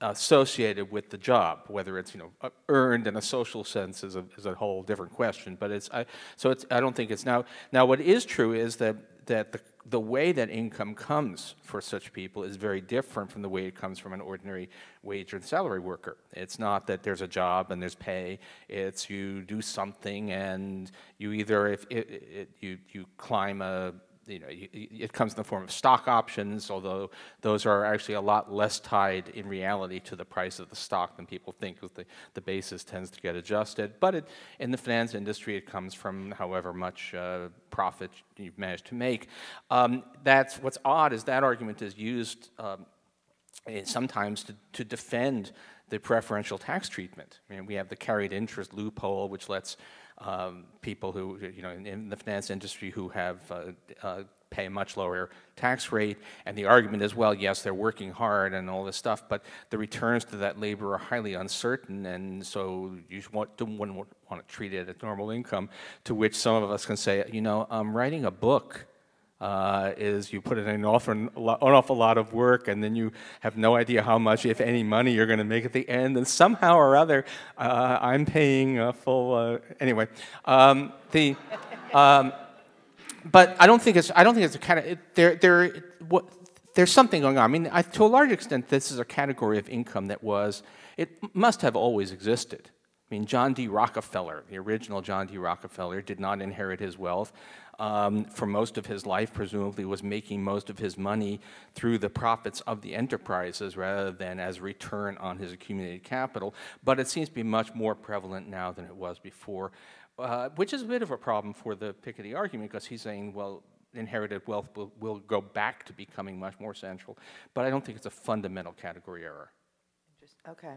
associated with the job, whether it's, you know, earned in a social sense is a, is a whole different question. But it's, I, so it's, I don't think it's now, now what is true is that, that the the way that income comes for such people is very different from the way it comes from an ordinary wage and salary worker. It's not that there's a job and there's pay. It's you do something and you either if it, it, you you climb a you know, it comes in the form of stock options, although those are actually a lot less tied in reality to the price of the stock than people think, because the, the basis tends to get adjusted. But it, in the finance industry, it comes from however much uh, profit you've managed to make. Um, that's what's odd is that argument is used um, sometimes to, to defend the preferential tax treatment. I mean, we have the carried interest loophole, which lets um, people who, you know, in, in, the finance industry who have uh, uh, pay a much lower tax rate. And the argument is, well, yes, they're working hard and all this stuff, but the returns to that labor are highly uncertain, and so you want, don't want, want to treat it as normal income. To which some of us can say, you know, I'm writing a book uh, is you put in an awful, an awful lot of work and then you have no idea how much, if any, money you're going to make at the end. And somehow or other, uh, I'm paying a full. Uh, anyway, um, the. Um, but I don't think it's. I don't think it's a kind of. It, there, there. What, there's something going on. I mean, I, to a large extent, this is a category of income that was. It must have always existed. I mean, John D. Rockefeller, the original John D. Rockefeller, did not inherit his wealth um, for most of his life, presumably was making most of his money through the profits of the enterprises rather than as return on his accumulated capital. But it seems to be much more prevalent now than it was before, uh, which is a bit of a problem for the Piketty argument because he's saying, well, inherited wealth will, will go back to becoming much more central. But I don't think it's a fundamental category error. Okay.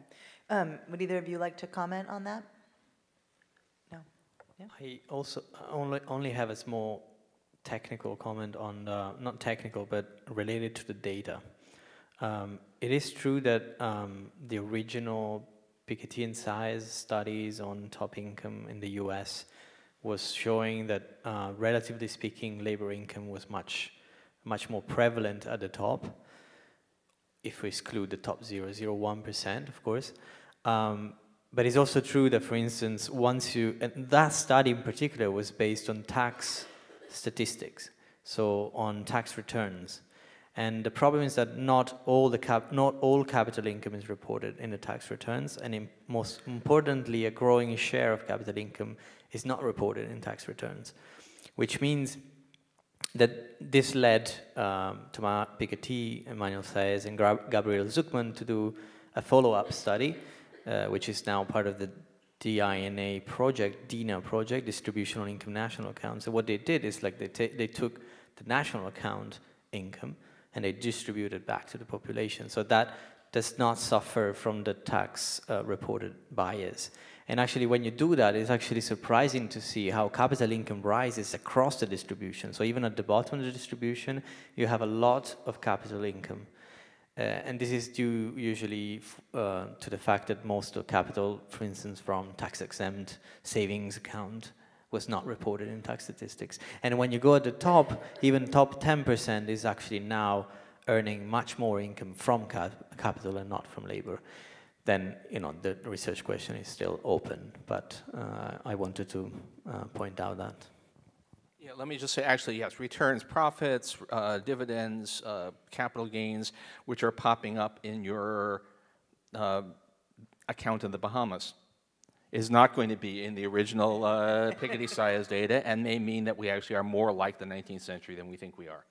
Um, would either of you like to comment on that? Yeah. I also only only have a small technical comment on uh, not technical but related to the data. Um, it is true that um, the original Piketty and Saez studies on top income in the U.S. was showing that, uh, relatively speaking, labor income was much much more prevalent at the top. If we exclude the top 0.01 percent, of course. Um, but it's also true that, for instance, once you, and that study in particular was based on tax statistics, so on tax returns. And the problem is that not all, the cap, not all capital income is reported in the tax returns, and most importantly, a growing share of capital income is not reported in tax returns, which means that this led um, Thomas Piketty, Emmanuel Saez, and Gabriel Zucman to do a follow-up study which is now part of the DINA project, DINA project, Distribution on Income National Account. So what they did is like they, they took the national account income and they distributed back to the population. So that does not suffer from the tax uh, reported bias. And actually, when you do that, it's actually surprising to see how capital income rises across the distribution. So even at the bottom of the distribution, you have a lot of capital income. Uh, and this is due usually uh, to the fact that most of capital, for instance, from tax-exempt savings account was not reported in tax statistics. And when you go at the top, even top 10% is actually now earning much more income from cap capital and not from labor. Then, you know, the research question is still open, but uh, I wanted to uh, point out that. Yeah, let me just say, actually, yes, returns, profits, uh, dividends, uh, capital gains, which are popping up in your uh, account in the Bahamas, is not going to be in the original uh, Piketty-Saez data and may mean that we actually are more like the 19th century than we think we are.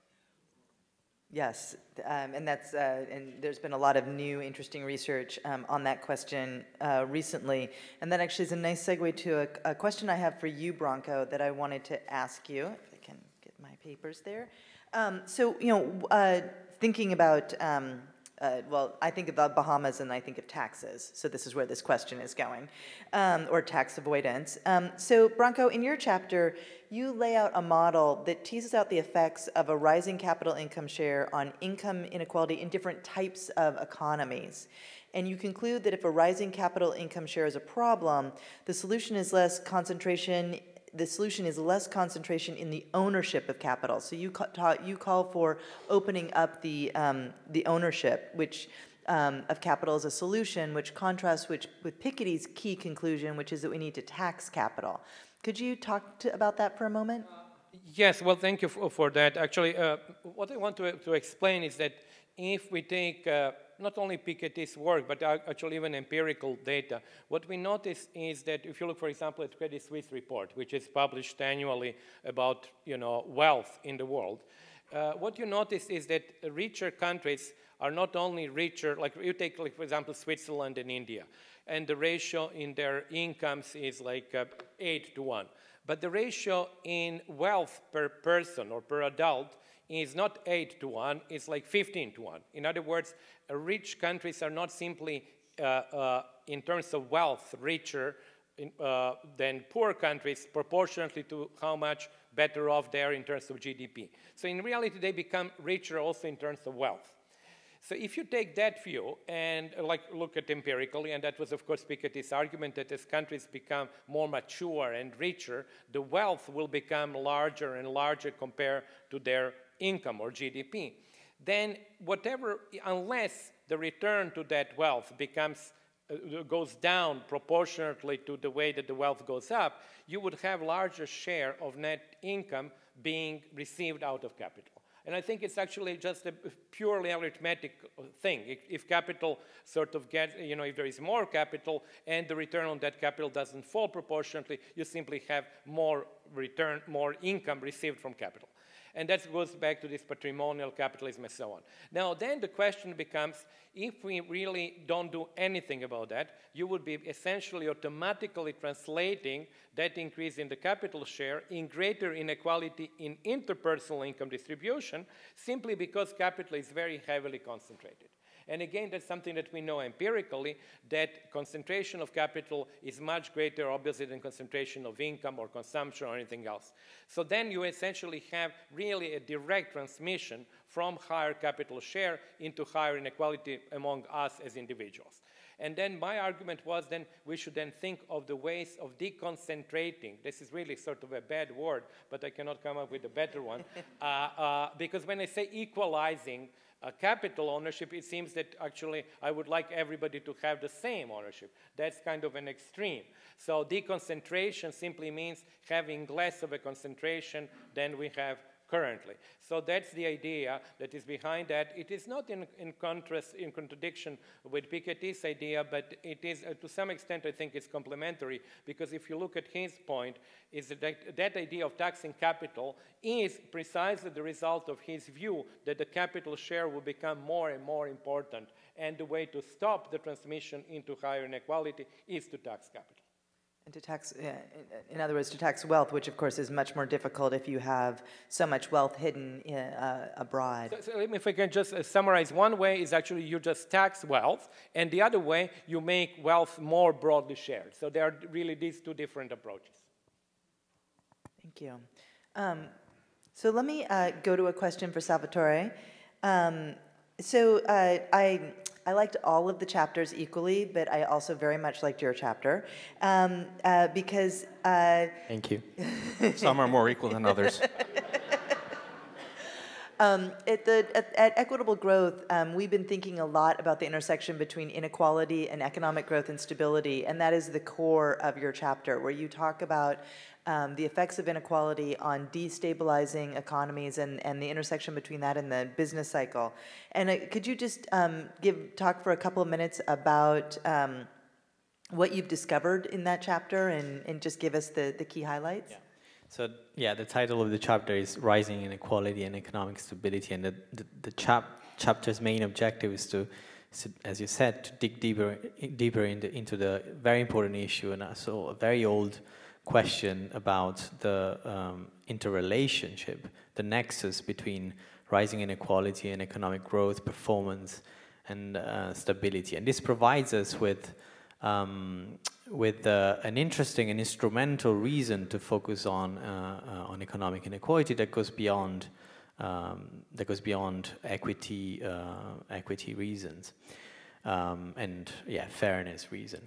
Yes, um, and that's uh, and there's been a lot of new interesting research um, on that question uh, recently, and that actually is a nice segue to a, a, question I have for you, Branko, that I wanted to ask you. If I can get my papers there. Um, so you know, uh, thinking about um, uh, well, I think of the Bahamas and I think of taxes. So this is where this question is going, um, or tax avoidance. Um, so Branko, in your chapter, you lay out a model that teases out the effects of a rising capital income share on income inequality in different types of economies. And you conclude that if a rising capital income share is a problem, the solution is less concentration the solution is less concentration in the ownership of capital. So you, ca you call for opening up the, um, the ownership, which um, of capital as a solution, which contrasts which, with Piketty's key conclusion, which is that we need to tax capital. Could you talk to, about that for a moment? yes, well, thank you for, for that. Actually, uh, what I want to, to explain is that if we take uh, not only Piketty's work, but actually even empirical data, what we notice is that if you look, for example, at Credit Suisse report, which is published annually about you know, wealth in the world, uh, what you notice is that richer countries are not only richer, like you take, like, for example, Switzerland and India, and the ratio in their incomes is like uh, 8 to 1. But the ratio in wealth per person or per adult is not 8 to 1, it's like 15 to 1. In other words, rich countries are not simply, uh, uh, in terms of wealth, richer in, uh, than poor countries proportionately to how much better off they are in terms of GDP. So in reality, they become richer also in terms of wealth. So if you take that view and like look at empirically, and that was of course Piketty's argument that as countries become more mature and richer, the wealth will become larger and larger compared to their income or GDP. Then whatever, unless the return to that wealth becomes uh, goes down proportionately to the way that the wealth goes up, you would have larger share of net income being received out of capital. And I think it's actually just a purely arithmetic thing. If, if, capital sort of gets, you know, if there is more capital and the return on that capital doesn't fall proportionately, you simply have more return, more income received from capital. And that goes back to this patrimonial capitalism and so on. Now, then the question becomes if we really don't do anything about that, you would be essentially automatically translating that increase in the capital share in greater inequality in interpersonal income distribution simply because capital is very heavily concentrated. And again, that's something that we know empirically, that concentration of capital is much greater, obviously, than concentration of income or consumption or anything else. So then you essentially have really a direct transmission from higher capital share into higher inequality among us as individuals. And then my argument was then we should then think of the ways of deconcentrating. This is really sort of a bad word, but I cannot come up with a better one. *laughs* uh, uh, because when I say equalizing, uh, capital ownership, it seems that actually I would like everybody to have the same ownership. That's kind of an extreme. So deconcentration simply means having less of a concentration than we have currently. So that's the idea that is behind that. It is not in, in contrast, in contradiction with Piketty's idea, but it is, uh, to some extent, I think it's complementary, because if you look at his point, is that that idea of taxing capital is precisely the result of his view that the capital share will become more and more important, and the way to stop the transmission into higher inequality is to tax capital. And to tax, uh, in other words, to tax wealth, which of course is much more difficult if you have so much wealth hidden uh, abroad. So, so if I can just uh, summarize, one way is actually you just tax wealth, and the other way you make wealth more broadly shared. So there are really these two different approaches. Thank you. Um, so let me uh, go to a question for Salvatore. Um, so uh, I I liked all of the chapters equally, but I also very much liked your chapter um, uh, because. Uh, Thank you. *laughs* Some are more equal than others. *laughs* Um, at, the, at, at, Equitable Growth, um, we've been thinking a lot about the intersection between inequality and economic growth and stability, and that is the core of your chapter, where you talk about um, the effects of inequality on destabilizing economies and, and the intersection between that and the business cycle. And uh, could you just um, give talk for a couple of minutes about um, what you've discovered in that chapter and, and just give us the, the key highlights? Yeah. So yeah, the title of the chapter is Rising Inequality and Economic Stability, and the, the, the chap, chapter's main objective is to, as you said, to dig deeper, deeper into, into the very important issue and also a very old question about the um, interrelationship, the nexus between rising inequality and economic growth, performance, and uh, stability. And this provides us with, um, with uh, an interesting and instrumental reason to focus on, uh, uh on economic inequality that goes beyond, um, that goes beyond equity, uh, equity reasons um, and yeah, fairness reason.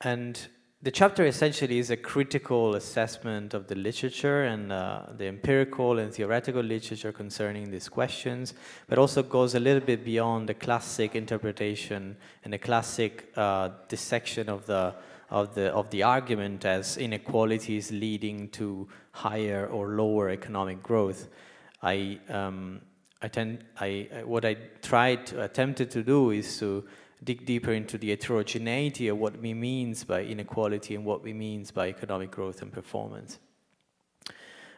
And the chapter essentially is a critical assessment of the literature and uh, the empirical and theoretical literature concerning these questions, but also goes a little bit beyond the classic interpretation and the classic uh, dissection of the of the, of the argument as inequalities leading to higher or lower economic growth. I, um, I tend, I, what I tried, to, attempted to do is to dig deeper into the heterogeneity of what we means by inequality and what we means by economic growth and performance.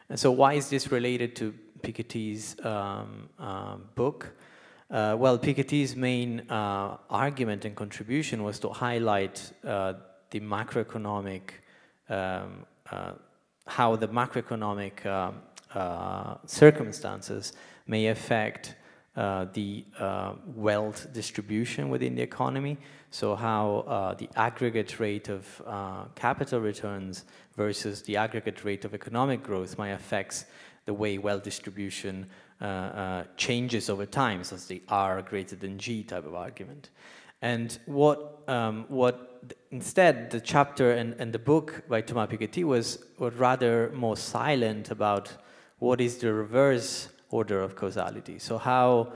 And so why is this related to Piketty's um, um, book? Uh, well, Piketty's main uh, argument and contribution was to highlight uh, the macroeconomic, um, uh, how the macroeconomic uh, uh, circumstances may affect the wealth distribution within the economy. So how the aggregate rate of capital returns versus the aggregate rate of economic growth might affect the way wealth distribution uh, uh, changes over time, so it's the R greater than G type of argument. And what, um, what instead the chapter and, and the book by Thomas Piketty was, was rather more silent about what is the reverse order of causality. So how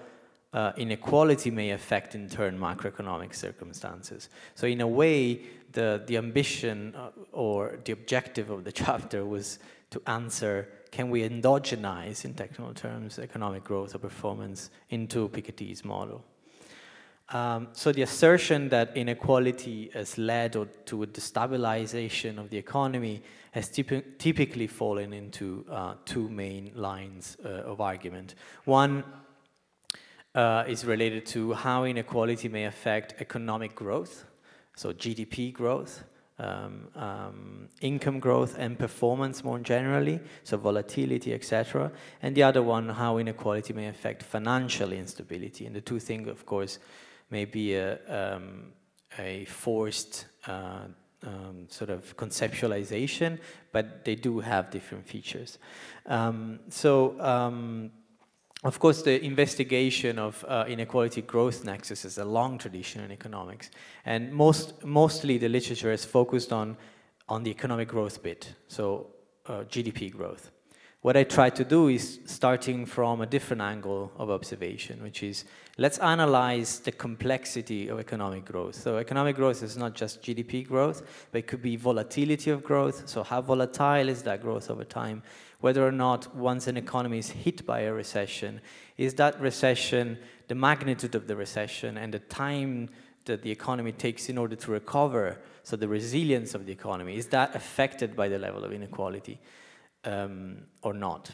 uh, inequality may affect in turn macroeconomic circumstances. So in a way, the, the ambition uh, or the objective of the *laughs* chapter was to answer can we endogenize, in technical terms, economic growth or performance into Piketty's model? Um, so the assertion that inequality has led to a destabilization of the economy has typ typically fallen into uh, two main lines uh, of argument. One uh, is related to how inequality may affect economic growth, so GDP growth, um, um, income growth and performance more generally, so volatility, etc. And the other one, how inequality may affect financial instability. And the two things, of course, may be a, um, a forced uh, um, sort of conceptualization, but they do have different features. Um, so um, of course, the investigation of uh, inequality growth nexus is a long tradition in economics, and most mostly the literature is focused on on the economic growth bit, so uh, GDP growth. What I try to do is starting from a different angle of observation, which is let's analyze the complexity of economic growth. So economic growth is not just GDP growth, but it could be volatility of growth. So how volatile is that growth over time? whether or not once an economy is hit by a recession, is that recession, the magnitude of the recession and the time that the economy takes in order to recover, so the resilience of the economy, is that affected by the level of inequality um, or not?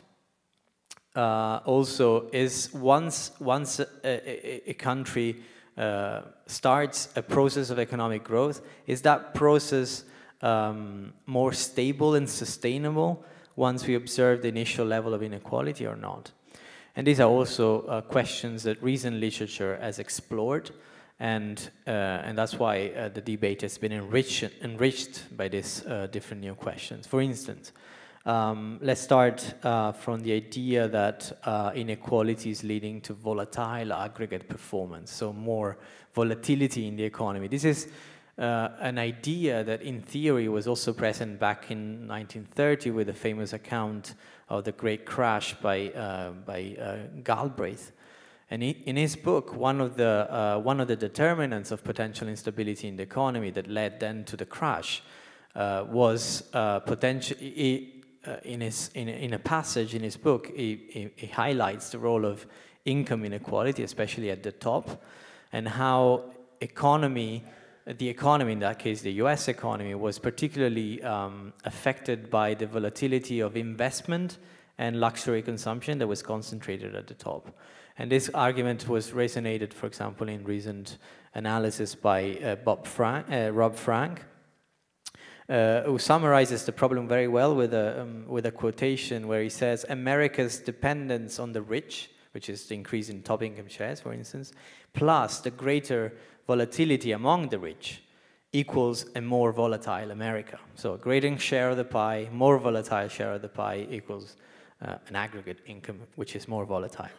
Uh, also, is once, once a, a, a country uh, starts a process of economic growth, is that process um, more stable and sustainable once we observe the initial level of inequality or not? And these are also uh, questions that recent literature has explored, and, uh, and that's why uh, the debate has been enriched, enriched by these uh, different new questions. For instance, um, let's start uh, from the idea that uh, inequality is leading to volatile aggregate performance, so more volatility in the economy. This is uh, an idea that in theory was also present back in 1930 with the famous account of the great crash by, uh, by uh, Galbraith. And in his book, one of, the, uh, one of the determinants of potential instability in the economy that led then to the crash was uh, in, his, in, in, a passage in his book, he, he, he highlights the role of income inequality, especially at the top, and how economy the economy, in that case the US economy, was particularly um, affected by the volatility of investment and luxury consumption that was concentrated at the top. And this argument was resonated, for example, in recent analysis by uh, Bob Frank, uh, Rob Frank, uh, who summarizes the problem very well with a, um, with a quotation where he says, America's dependence on the rich, which is the increase in top income shares, for instance, plus the greater volatility among the rich equals a more volatile America. So a greater share of the pie, more volatile share of the pie equals uh, an aggregate income which is more volatile.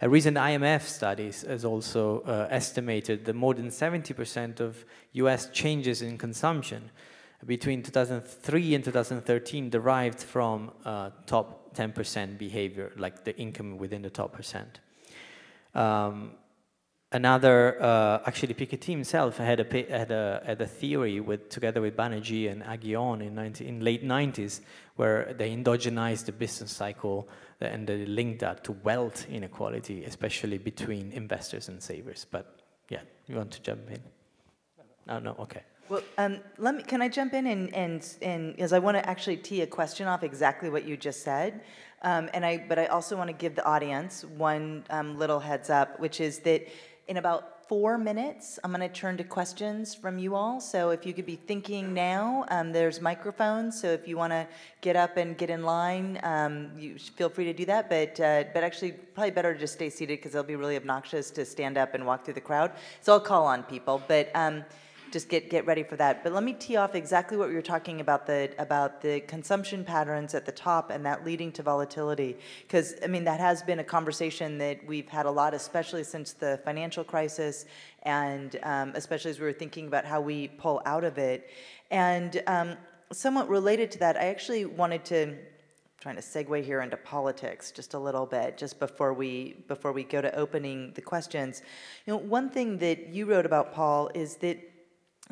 A recent IMF study has also uh, estimated that more than 70% of US changes in consumption between 2003 and 2013 derived from uh, top 10% behavior, like the income within the top percent. Um, another, uh, actually, Piketty himself had a, had a, had a theory with, together with Banerjee and Aghion in, 19, in late 90s, where they endogenized the business cycle and they linked that to wealth inequality, especially between investors and savers. But yeah, you want to jump in? Oh, no, okay. Well, um, let me, can I jump in and, and, and as I want to actually tee a question off exactly what you just said. Um, and I, but I also want to give the audience one um, little heads up, which is that in about four minutes, I'm going to turn to questions from you all. So if you could be thinking now, um, there's microphones. So if you want to get up and get in line, um, you feel free to do that. But uh, but actually, probably better to just stay seated because it'll be really obnoxious to stand up and walk through the crowd. So I'll call on people. But um, just get, get ready for that. But let me tee off exactly what we were talking about the about the consumption patterns at the top and that leading to volatility. Because I mean that has been a conversation that we've had a lot, especially since the financial crisis, and um, especially as we were thinking about how we pull out of it. And um, somewhat related to that, I actually wanted to trying to segue here into politics just a little bit just before we before we go to opening the questions you know one thing that you wrote about paul is that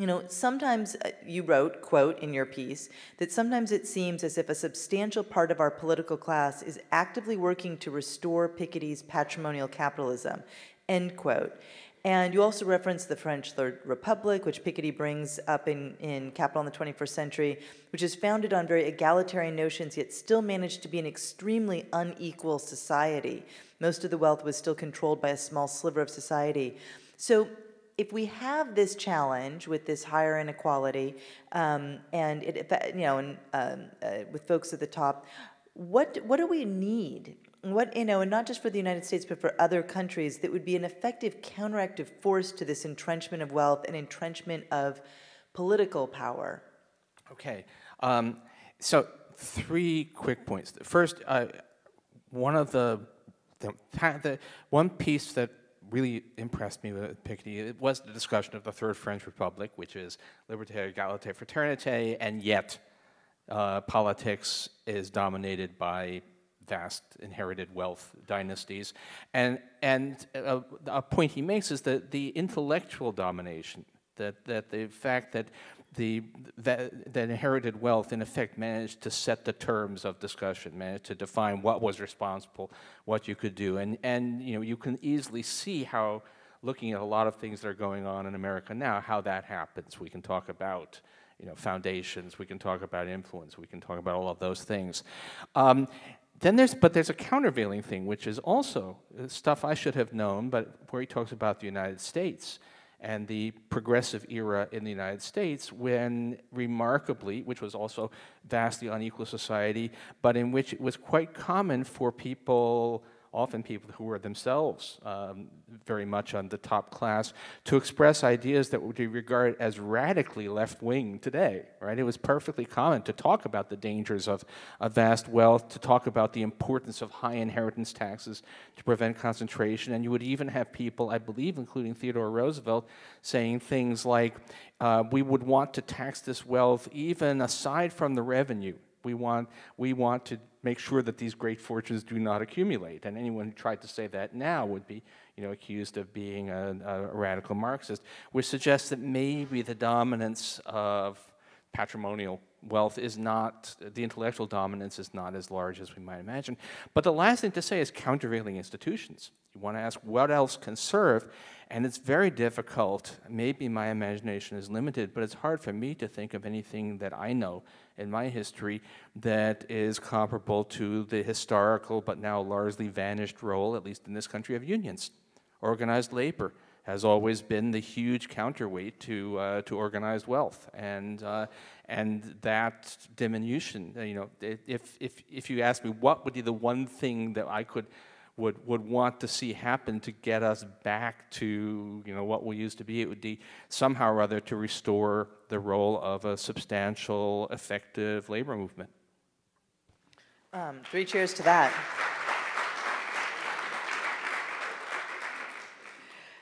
you know, sometimes uh, you wrote, quote, in your piece, that sometimes it seems as if a substantial part of our political class is actively working to restore Piketty's patrimonial capitalism, end quote. And you also reference the French Third Republic, which Piketty brings up in, in Capital in the 21st Century, which is founded on very egalitarian notions, yet still managed to be an extremely unequal society. Most of the wealth was still controlled by a small sliver of society. So if we have this challenge with this higher inequality, um, and it, you know, and, um, uh, with folks at the top, what what do we need? What you know, and not just for the United States, but for other countries, that would be an effective counteractive force to this entrenchment of wealth and entrenchment of political power. Okay, um, so three quick points. First, uh, one of the, the, the one piece that really impressed me with Piketty it was the discussion of the Third French Republic, which is liberté, égalité, fraternité, and yet uh, politics is dominated by vast inherited wealth dynasties. And, and a, a point he makes is that the intellectual domination, that, that the fact that the, that, that inherited wealth, in effect, managed to set the terms of discussion, managed to define what was responsible, what you could do. And, and you, know, you can easily see how, looking at a lot of things that are going on in America now, how that happens. We can talk about you know, foundations, we can talk about influence, we can talk about all of those things. Um, then there's, but there's a countervailing thing, which is also stuff I should have known, but where he talks about the United States and the progressive era in the United States when remarkably, which was also vastly unequal society, but in which it was quite common for people often people who were themselves um, very much on the top class, to express ideas that would be regarded as radically left wing today, right? It was perfectly common to talk about the dangers of, of vast wealth, to talk about the importance of high inheritance taxes to prevent concentration, and you would even have people, I believe, including Theodore Roosevelt, saying things like, uh, we would want to tax this wealth even aside from the revenue. We want, we want to make sure that these great fortunes do not accumulate. And anyone who tried to say that now would be you know, accused of being a, a radical Marxist, which suggests that maybe the dominance of patrimonial wealth is not, the intellectual dominance is not as large as we might imagine. But the last thing to say is countervailing institutions. You want to ask what else can serve, and it's very difficult. Maybe my imagination is limited, but it's hard for me to think of anything that I know in my history that is comparable to the historical but now largely vanished role, at least in this country, of unions. Organized labor has always been the huge counterweight to, uh, to organized wealth. And, uh, and that diminution, you know, if, if, if you ask me what would be the one thing that I could would, would want to see happen to get us back to you know, what we used to be, it would be somehow or other to restore the role of a substantial, effective labor movement. Um, three cheers to that.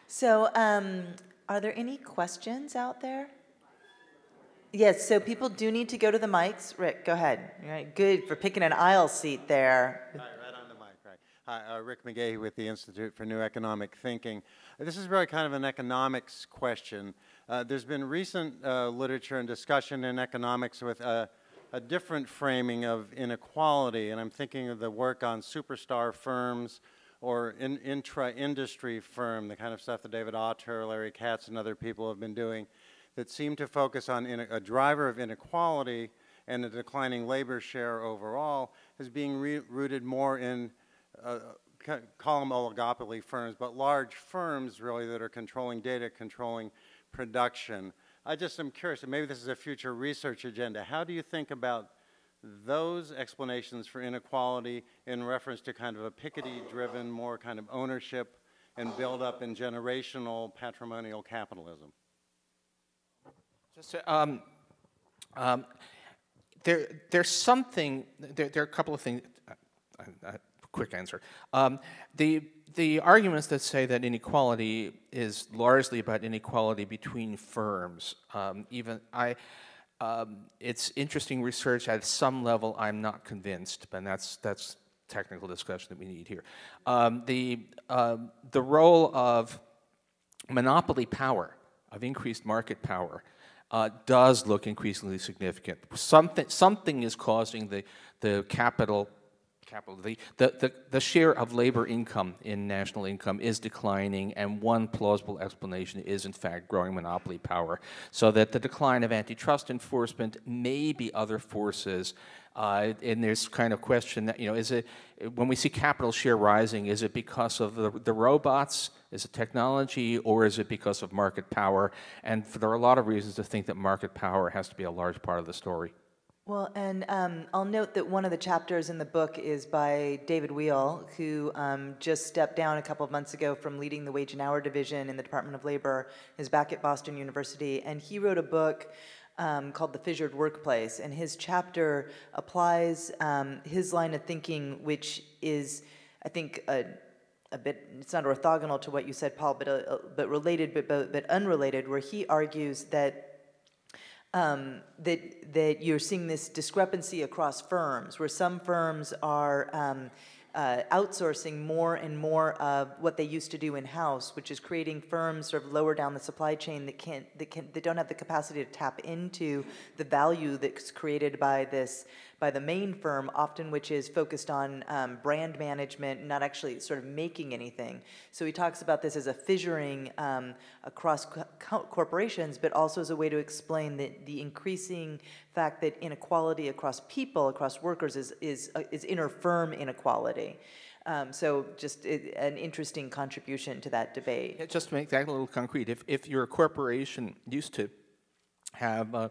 So, um, are there any questions out there? Yes, so people do need to go to the mics. Rick, go ahead. All right, good for picking an aisle seat there. Hi, uh, Rick McGahey with the Institute for New Economic Thinking. This is really kind of an economics question. Uh, there's been recent uh, literature and discussion in economics with a, a, different framing of inequality, and I'm thinking of the work on superstar firms or in, intra-industry firm, the kind of stuff that David Autor, Larry Katz, and other people have been doing that seem to focus on a driver of inequality and a declining labor share overall as being rooted more in uh, call them oligopoly firms, but large firms really that are controlling data, controlling production. I just am curious, and maybe this is a future research agenda. How do you think about those explanations for inequality in reference to kind of a Piketty-driven, more kind of ownership and build-up in generational patrimonial capitalism? Just, um, um, there, there's something, there, there, are a couple of things, uh, uh, quick answer. Um, the, the arguments that say that inequality is largely about inequality between firms, um, even I, um, it's interesting research at some level. I'm not convinced, but that's that's technical discussion that we need here. Um, the uh, the role of monopoly power, of increased market power, uh, does look increasingly significant. Something something is causing the the capital capital, the, the, the, the, share of labor income in national income is declining, and one plausible explanation is, in fact, growing monopoly power. So that the decline of antitrust enforcement may be other forces. Uh, and there's kind of question that, you know, is it, when we see capital share rising, is it because of the, the robots, is it technology, or is it because of market power? And for, there are a lot of reasons to think that market power has to be a large part of the story. Well, and um, I'll note that one of the chapters in the book is by David Weil, who um, just stepped down a couple of months ago from leading the Wage and Hour Division in the Department of Labor, is back at Boston University, and he wrote a book um, called The Fissured Workplace, and his chapter applies um, his line of thinking, which is, I think, a, a bit, it's not orthogonal to what you said, Paul, but, a, but related, but, but, but unrelated, where he argues that um, that that you're seeing this discrepancy across firms, where some firms are um, uh, outsourcing more and more of what they used to do in house, which is creating firms sort of lower down the supply chain that can't that can that don't have the capacity to tap into the value that's created by this by the main firm, often which is focused on um, brand management, not actually sort of making anything. So he talks about this as a fissuring um, across co corporations, but also as a way to explain the, the increasing fact that inequality across people, across workers, is, is, uh, is inter-firm inequality. Um, so just it, an interesting contribution to that debate. Yeah, just to make that a little concrete, if, if your corporation used to have uh,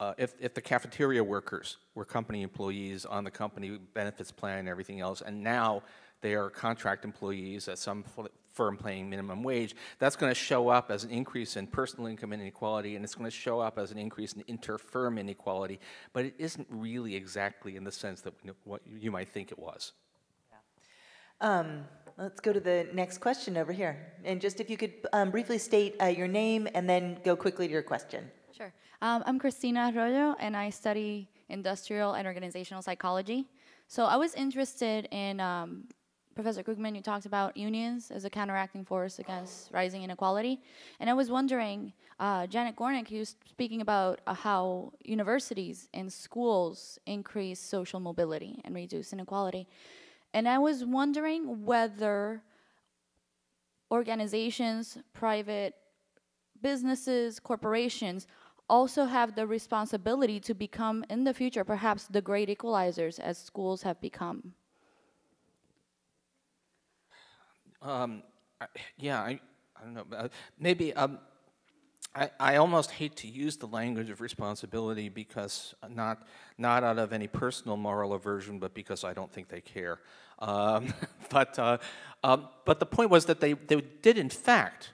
uh, if, if the cafeteria workers were company employees on the company benefits plan and everything else, and now they are contract employees at some firm paying minimum wage, that's going to show up as an increase in personal income inequality, and it's going to show up as an increase in inter-firm inequality, but it isn't really exactly in the sense that what you might think it was. Yeah. Um, let's go to the next question over here. And just if you could um, briefly state uh, your name and then go quickly to your question. Um, I'm Christina Arroyo, and I study industrial and organizational psychology. So I was interested in um, Professor Krugman. You talked about unions as a counteracting force against rising inequality, and I was wondering, uh, Janet Gornick, you was speaking about uh, how universities and schools increase social mobility and reduce inequality, and I was wondering whether organizations, private businesses, corporations also have the responsibility to become, in the future, perhaps the great equalizers as schools have become? Um, I, yeah, I, I don't know. Uh, maybe um, I, I almost hate to use the language of responsibility because not not out of any personal moral aversion, but because I don't think they care. Um, *laughs* but uh, um, but the point was that they they did in fact.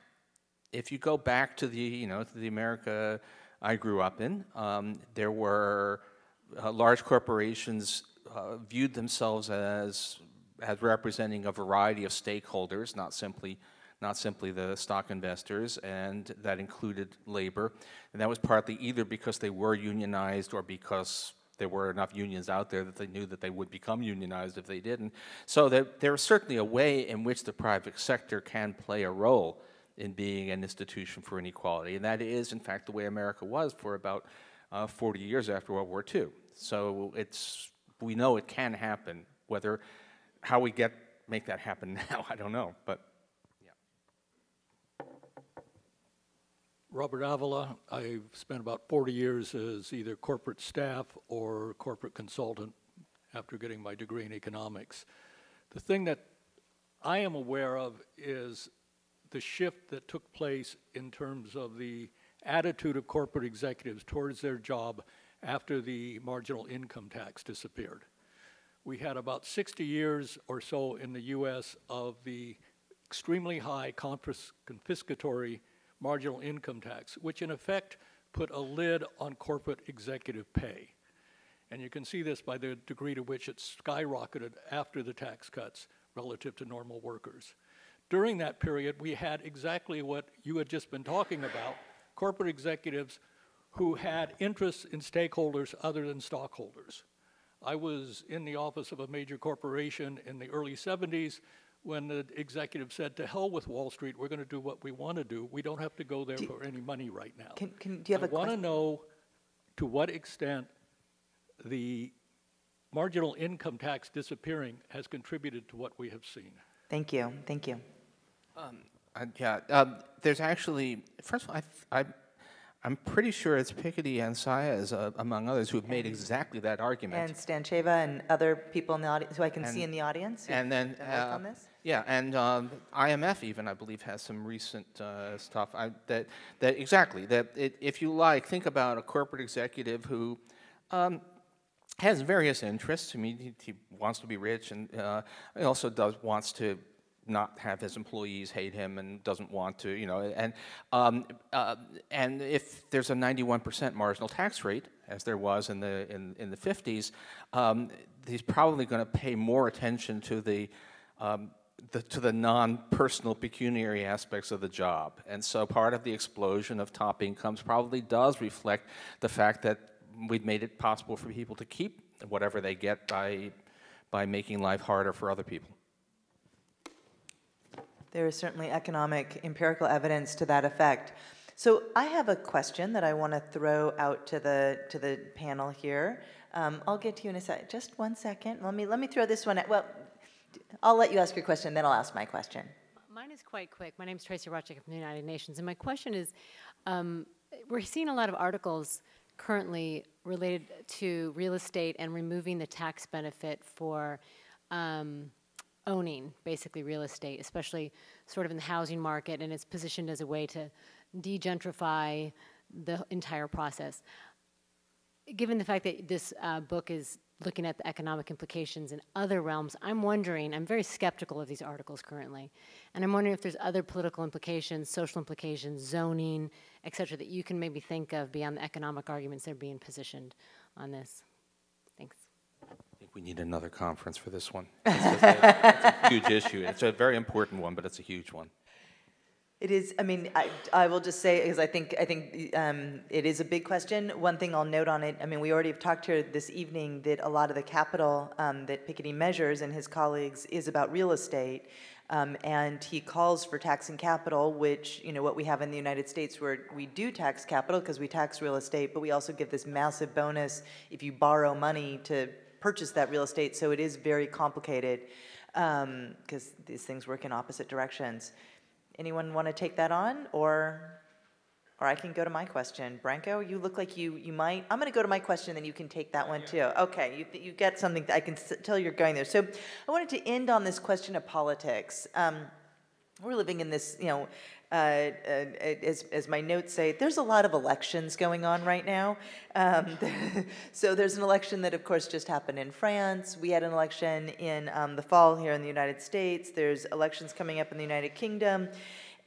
If you go back to the you know to the America I grew up in. Um, there were uh, large corporations uh, viewed themselves as as representing a variety of stakeholders, not simply not simply the stock investors, and that included labor. And that was partly either because they were unionized or because there were enough unions out there that they knew that they would become unionized if they didn't. So there, there is certainly a way in which the private sector can play a role in being an institution for inequality, and that is, in fact, the way America was for about uh, 40 years after World War II. So it's we know it can happen. Whether how we get make that happen *laughs* now, I don't know, but. Robert Avila. I've spent about 40 years as either corporate staff or corporate consultant after getting my degree in economics. The thing that I am aware of is the shift that took place in terms of the attitude of corporate executives towards their job after the marginal income tax disappeared. We had about 60 years or so in the US of the extremely high confiscatory marginal income tax, which in effect put a lid on corporate executive pay. And you can see this by the degree to which it skyrocketed after the tax cuts relative to normal workers. During that period, we had exactly what you had just been talking about corporate executives who had interests in stakeholders other than stockholders. I was in the office of a major corporation in the early 70s when the executive said, to hell with Wall Street, we're going to do what we want to do. We don't have to go there do, for any money right now. Can, can, do you have I want to know to what extent the marginal income tax disappearing has contributed to what we have seen. Thank you. Thank you. Um, yeah, um, there's actually, first of all, I, I I'm pretty sure it's Piketty and Saez, uh, among others, who have made exactly that argument. And Stantcheva and other people in the audience who I can and, see in the audience. And then, uh, yeah, and um, IMF even, I believe, has some recent uh, stuff I, that that exactly that it, if you like, think about a corporate executive who. Um, has various interests. I mean, he, he, wants to be rich, and uh, he also does wants to not have his employees hate him and doesn't want to, you know, and um, uh, and if there's a 91% marginal tax rate, as there was in the in, in the 50s, um, he's probably going to pay more attention to the, um, the to the non-personal pecuniary aspects of the job, and so part of the explosion of top incomes probably does reflect the fact that we've made it possible for people to keep whatever they get by by making life harder for other people. There is certainly economic empirical evidence to that effect. So I have a question that I want to throw out to the to the panel here. Um, I'll get to you in a sec. Just one second. Let me let me throw this one. At, well, I'll let you ask your question, then I'll ask my question. Mine is quite quick. My name is Tracy Rochek from the United Nations, and my question is: um, We're seeing a lot of articles currently related to real estate and removing the tax benefit for. Um, owning basically real estate, especially sort of in the housing market, and it's positioned as a way to degentrify the entire process. Given the fact that this uh, book is looking at the economic implications in other realms, I'm wondering, I'm very skeptical of these articles currently, and I'm wondering if there's other political implications, social implications, zoning, et cetera, that you can maybe think of beyond the economic arguments that are being positioned on this. We need another conference for this one. *laughs* It's, a, it's a huge issue. It's a very important one, but it's a huge one. It is. I mean, I, I will just say because I think I think um, it is a big question. One thing I'll note on it. I mean, we already have talked here this evening that a lot of the capital um, that Piketty measures and his colleagues is about real estate, um, and he calls for taxing capital, which you know what we have in the United States, where we do tax capital because we tax real estate, but we also give this massive bonus if you borrow money to purchase that real estate, so it is very complicated because um, these things work in opposite directions. Anyone want to take that on, or or I can go to my question. Branko, you look like you you might. I'm going to go to my question, then you can take that one too. Okay, you you get something. I can tell you're going there. So I wanted to end on this question of politics. Um, we're living in this, you know, uh, uh, as, as my notes say, there's a lot of elections going on right now. Um, *laughs* so there's an election that, of course, just happened in France. We had an election in um, the fall here in the United States. There's elections coming up in the United Kingdom.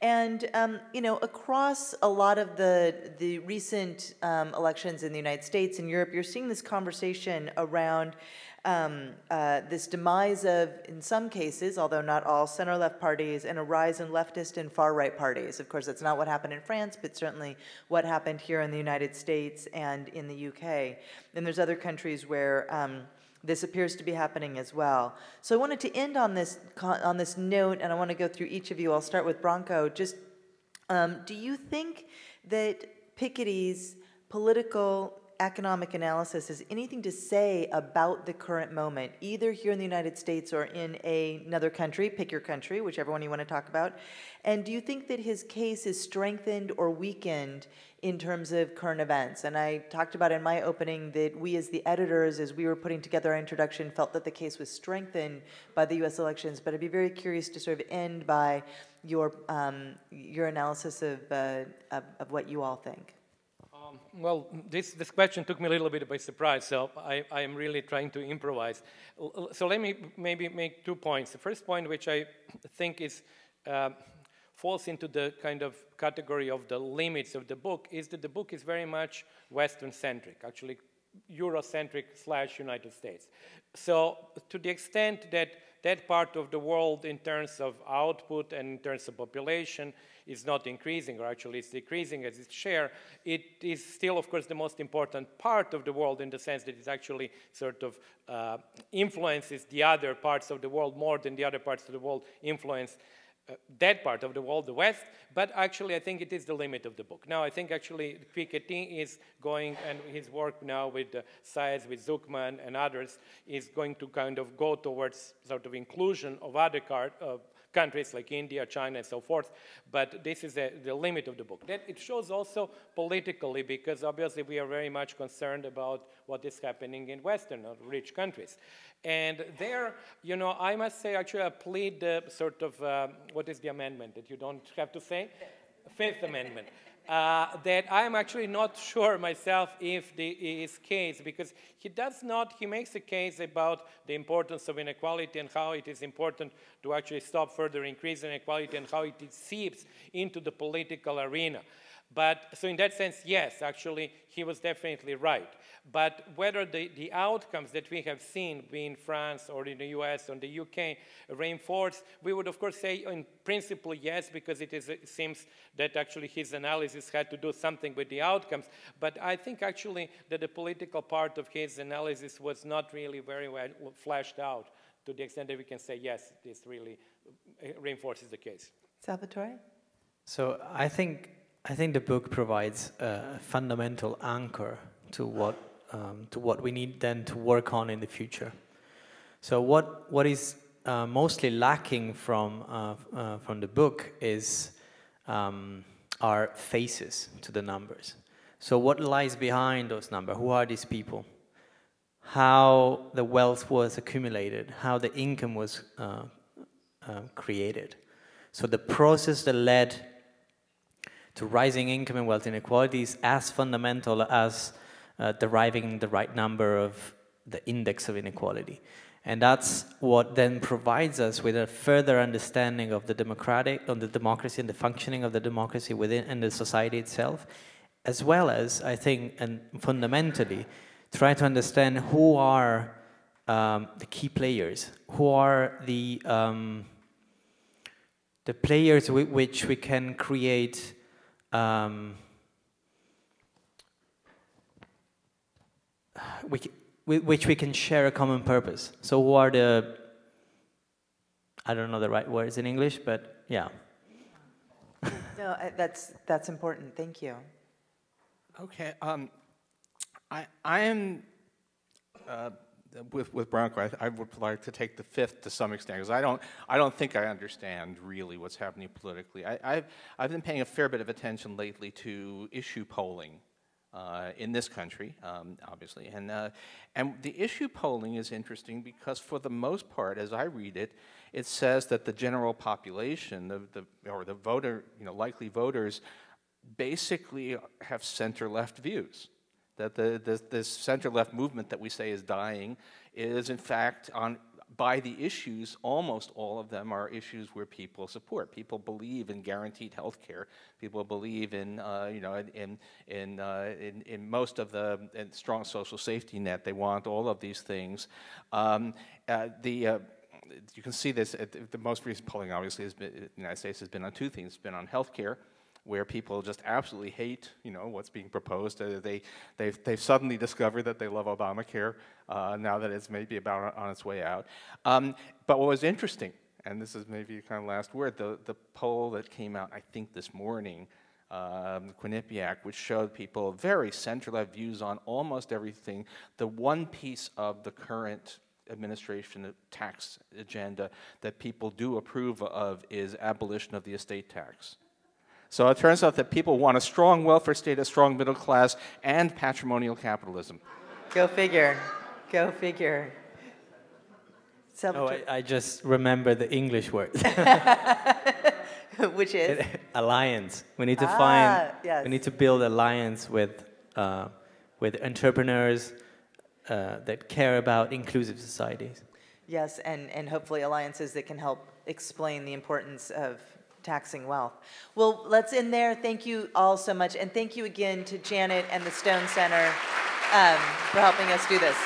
And um, you know, across a lot of the the recent um, elections in the United States and Europe, you're seeing this conversation around um, uh, this demise of, in some cases, although not all, center left parties and a rise in leftist and far right parties. Of course, that's not what happened in France, but certainly what happened here in the United States and in the UK. And there's other countries where. Um, this appears to be happening as well. So I wanted to end on this on this note, and I want to go through each of you. I'll start with Branko. Just, um, do you think that Piketty's political economic analysis has anything to say about the current moment, either here in the United States or in a, another country, pick your country, whichever one you want to talk about. And do you think that his case is strengthened or weakened in terms of current events? And I talked about in my opening that we, as the editors, as we were putting together our introduction, felt that the case was strengthened by the U.S. elections. But I'd be very curious to sort of end by your um, your analysis of, uh, of, of what you all think. Um, well, this, this question took me a little bit by surprise, so I, I am really trying to improvise. So let me maybe make two points. The first point, which I think is uh, falls into the kind of category of the limits of the book, is that the book is very much Western-centric, actually Eurocentric slash United States. So to the extent that that part of the world in terms of output and in terms of population is not increasing, or actually it's decreasing as its share, it is still, of course, the most important part of the world in the sense that it actually sort of uh, influences the other parts of the world more than the other parts of the world influence uh, that part of the world, the West, but actually I think it is the limit of the book. Now I think actually Piketty is going, and his work now with uh, Saez, with Zucman and others, is going to kind of go towards sort of inclusion of other card, uh, countries like India, China, and so forth. But this is a, the limit of the book. That it shows also politically, because obviously we are very much concerned about what is happening in Western or rich countries. And there, you know, I must say, actually, I plead the sort of, uh, what is the amendment that you don't have to say? Fifth Amendment uh, that I'm actually not *laughs* sure myself if the, his case, because he does not, he makes a case about the importance of inequality and how it is important to actually stop further increase inequality and how it seeps into the political arena. But so in that sense, yes, actually, he was definitely right. But whether the, the outcomes that we have seen, be in France or in the US or in the UK, reinforce, we would of course say in principle yes, because it, is, it seems that actually his analysis had to do something with the outcomes. But I think actually that the political part of his analysis was not really very well fleshed out to the extent that we can say yes, this really uh, reinforces the case. Salvatore? So I think I think the book provides a fundamental anchor to what um, to what we need then to work on in the future. So what what is uh, mostly lacking from uh, uh, from the book is um, our faces to the numbers. So what lies behind those numbers? Who are these people? How the wealth was accumulated? How the income was uh, uh, created? So the process that led to rising income and wealth inequality is as fundamental as uh, deriving the right number of the index of inequality. And that's what then provides us with a further understanding of the democratic, of the democracy and the functioning of the democracy within and the society itself, as well as, I think, and fundamentally, try to understand who are um, the key players, who are the um, the players with which we can create um, we, with which we can share a common purpose. So who are the, I don't know the right words in English, but yeah. no, that's, that's important. Thank you. Okay. Um, I, I am, uh, with, with Branko, I, I, would like to take the fifth to some extent because I don't, I don't think I understand really what's happening politically. I, have I've been paying a fair bit of attention lately to issue polling uh, in this country, um, obviously. And, uh, and the issue polling is interesting because, for the most part, as I read it, it says that the general population, the, the, or the voter, you know, likely voters, basically have center left views that the, the, this center-left movement that we say is dying is in fact on by the issues, almost all of them are issues where people support. People believe in guaranteed health care. People believe in, uh, you know, in, in, uh, in, in, most of the strong social safety net. They want all of these things. Um, uh, the, uh, you can see this, the most recent polling obviously has been, the United States has been on two things. It's been on health care, where people just absolutely hate, you know, what's being proposed. Uh, they, they've, they've suddenly discovered that they love Obamacare uh, now that it's maybe about on its way out. Um, but what was interesting, and this is maybe kind of last word, the, the poll that came out, I think, this morning, um, Quinnipiac, which showed people very centralized views on almost everything. The one piece of the current administration tax agenda that people do approve of is abolition of the estate tax. So it turns out that people want a strong welfare state, a strong middle class, and patrimonial capitalism. Go figure. Go figure. oh, I, I, just remember the English word. *laughs* Which is? *laughs* alliance. We need to ah, find, yes. we need to build alliance with, uh, with entrepreneurs uh, that care about inclusive societies. Yes, and, and hopefully alliances that can help explain the importance of taxing wealth. Well, let's end there. Thank you all so much. And thank you again to Janet and the Stone Center um, for helping us do this.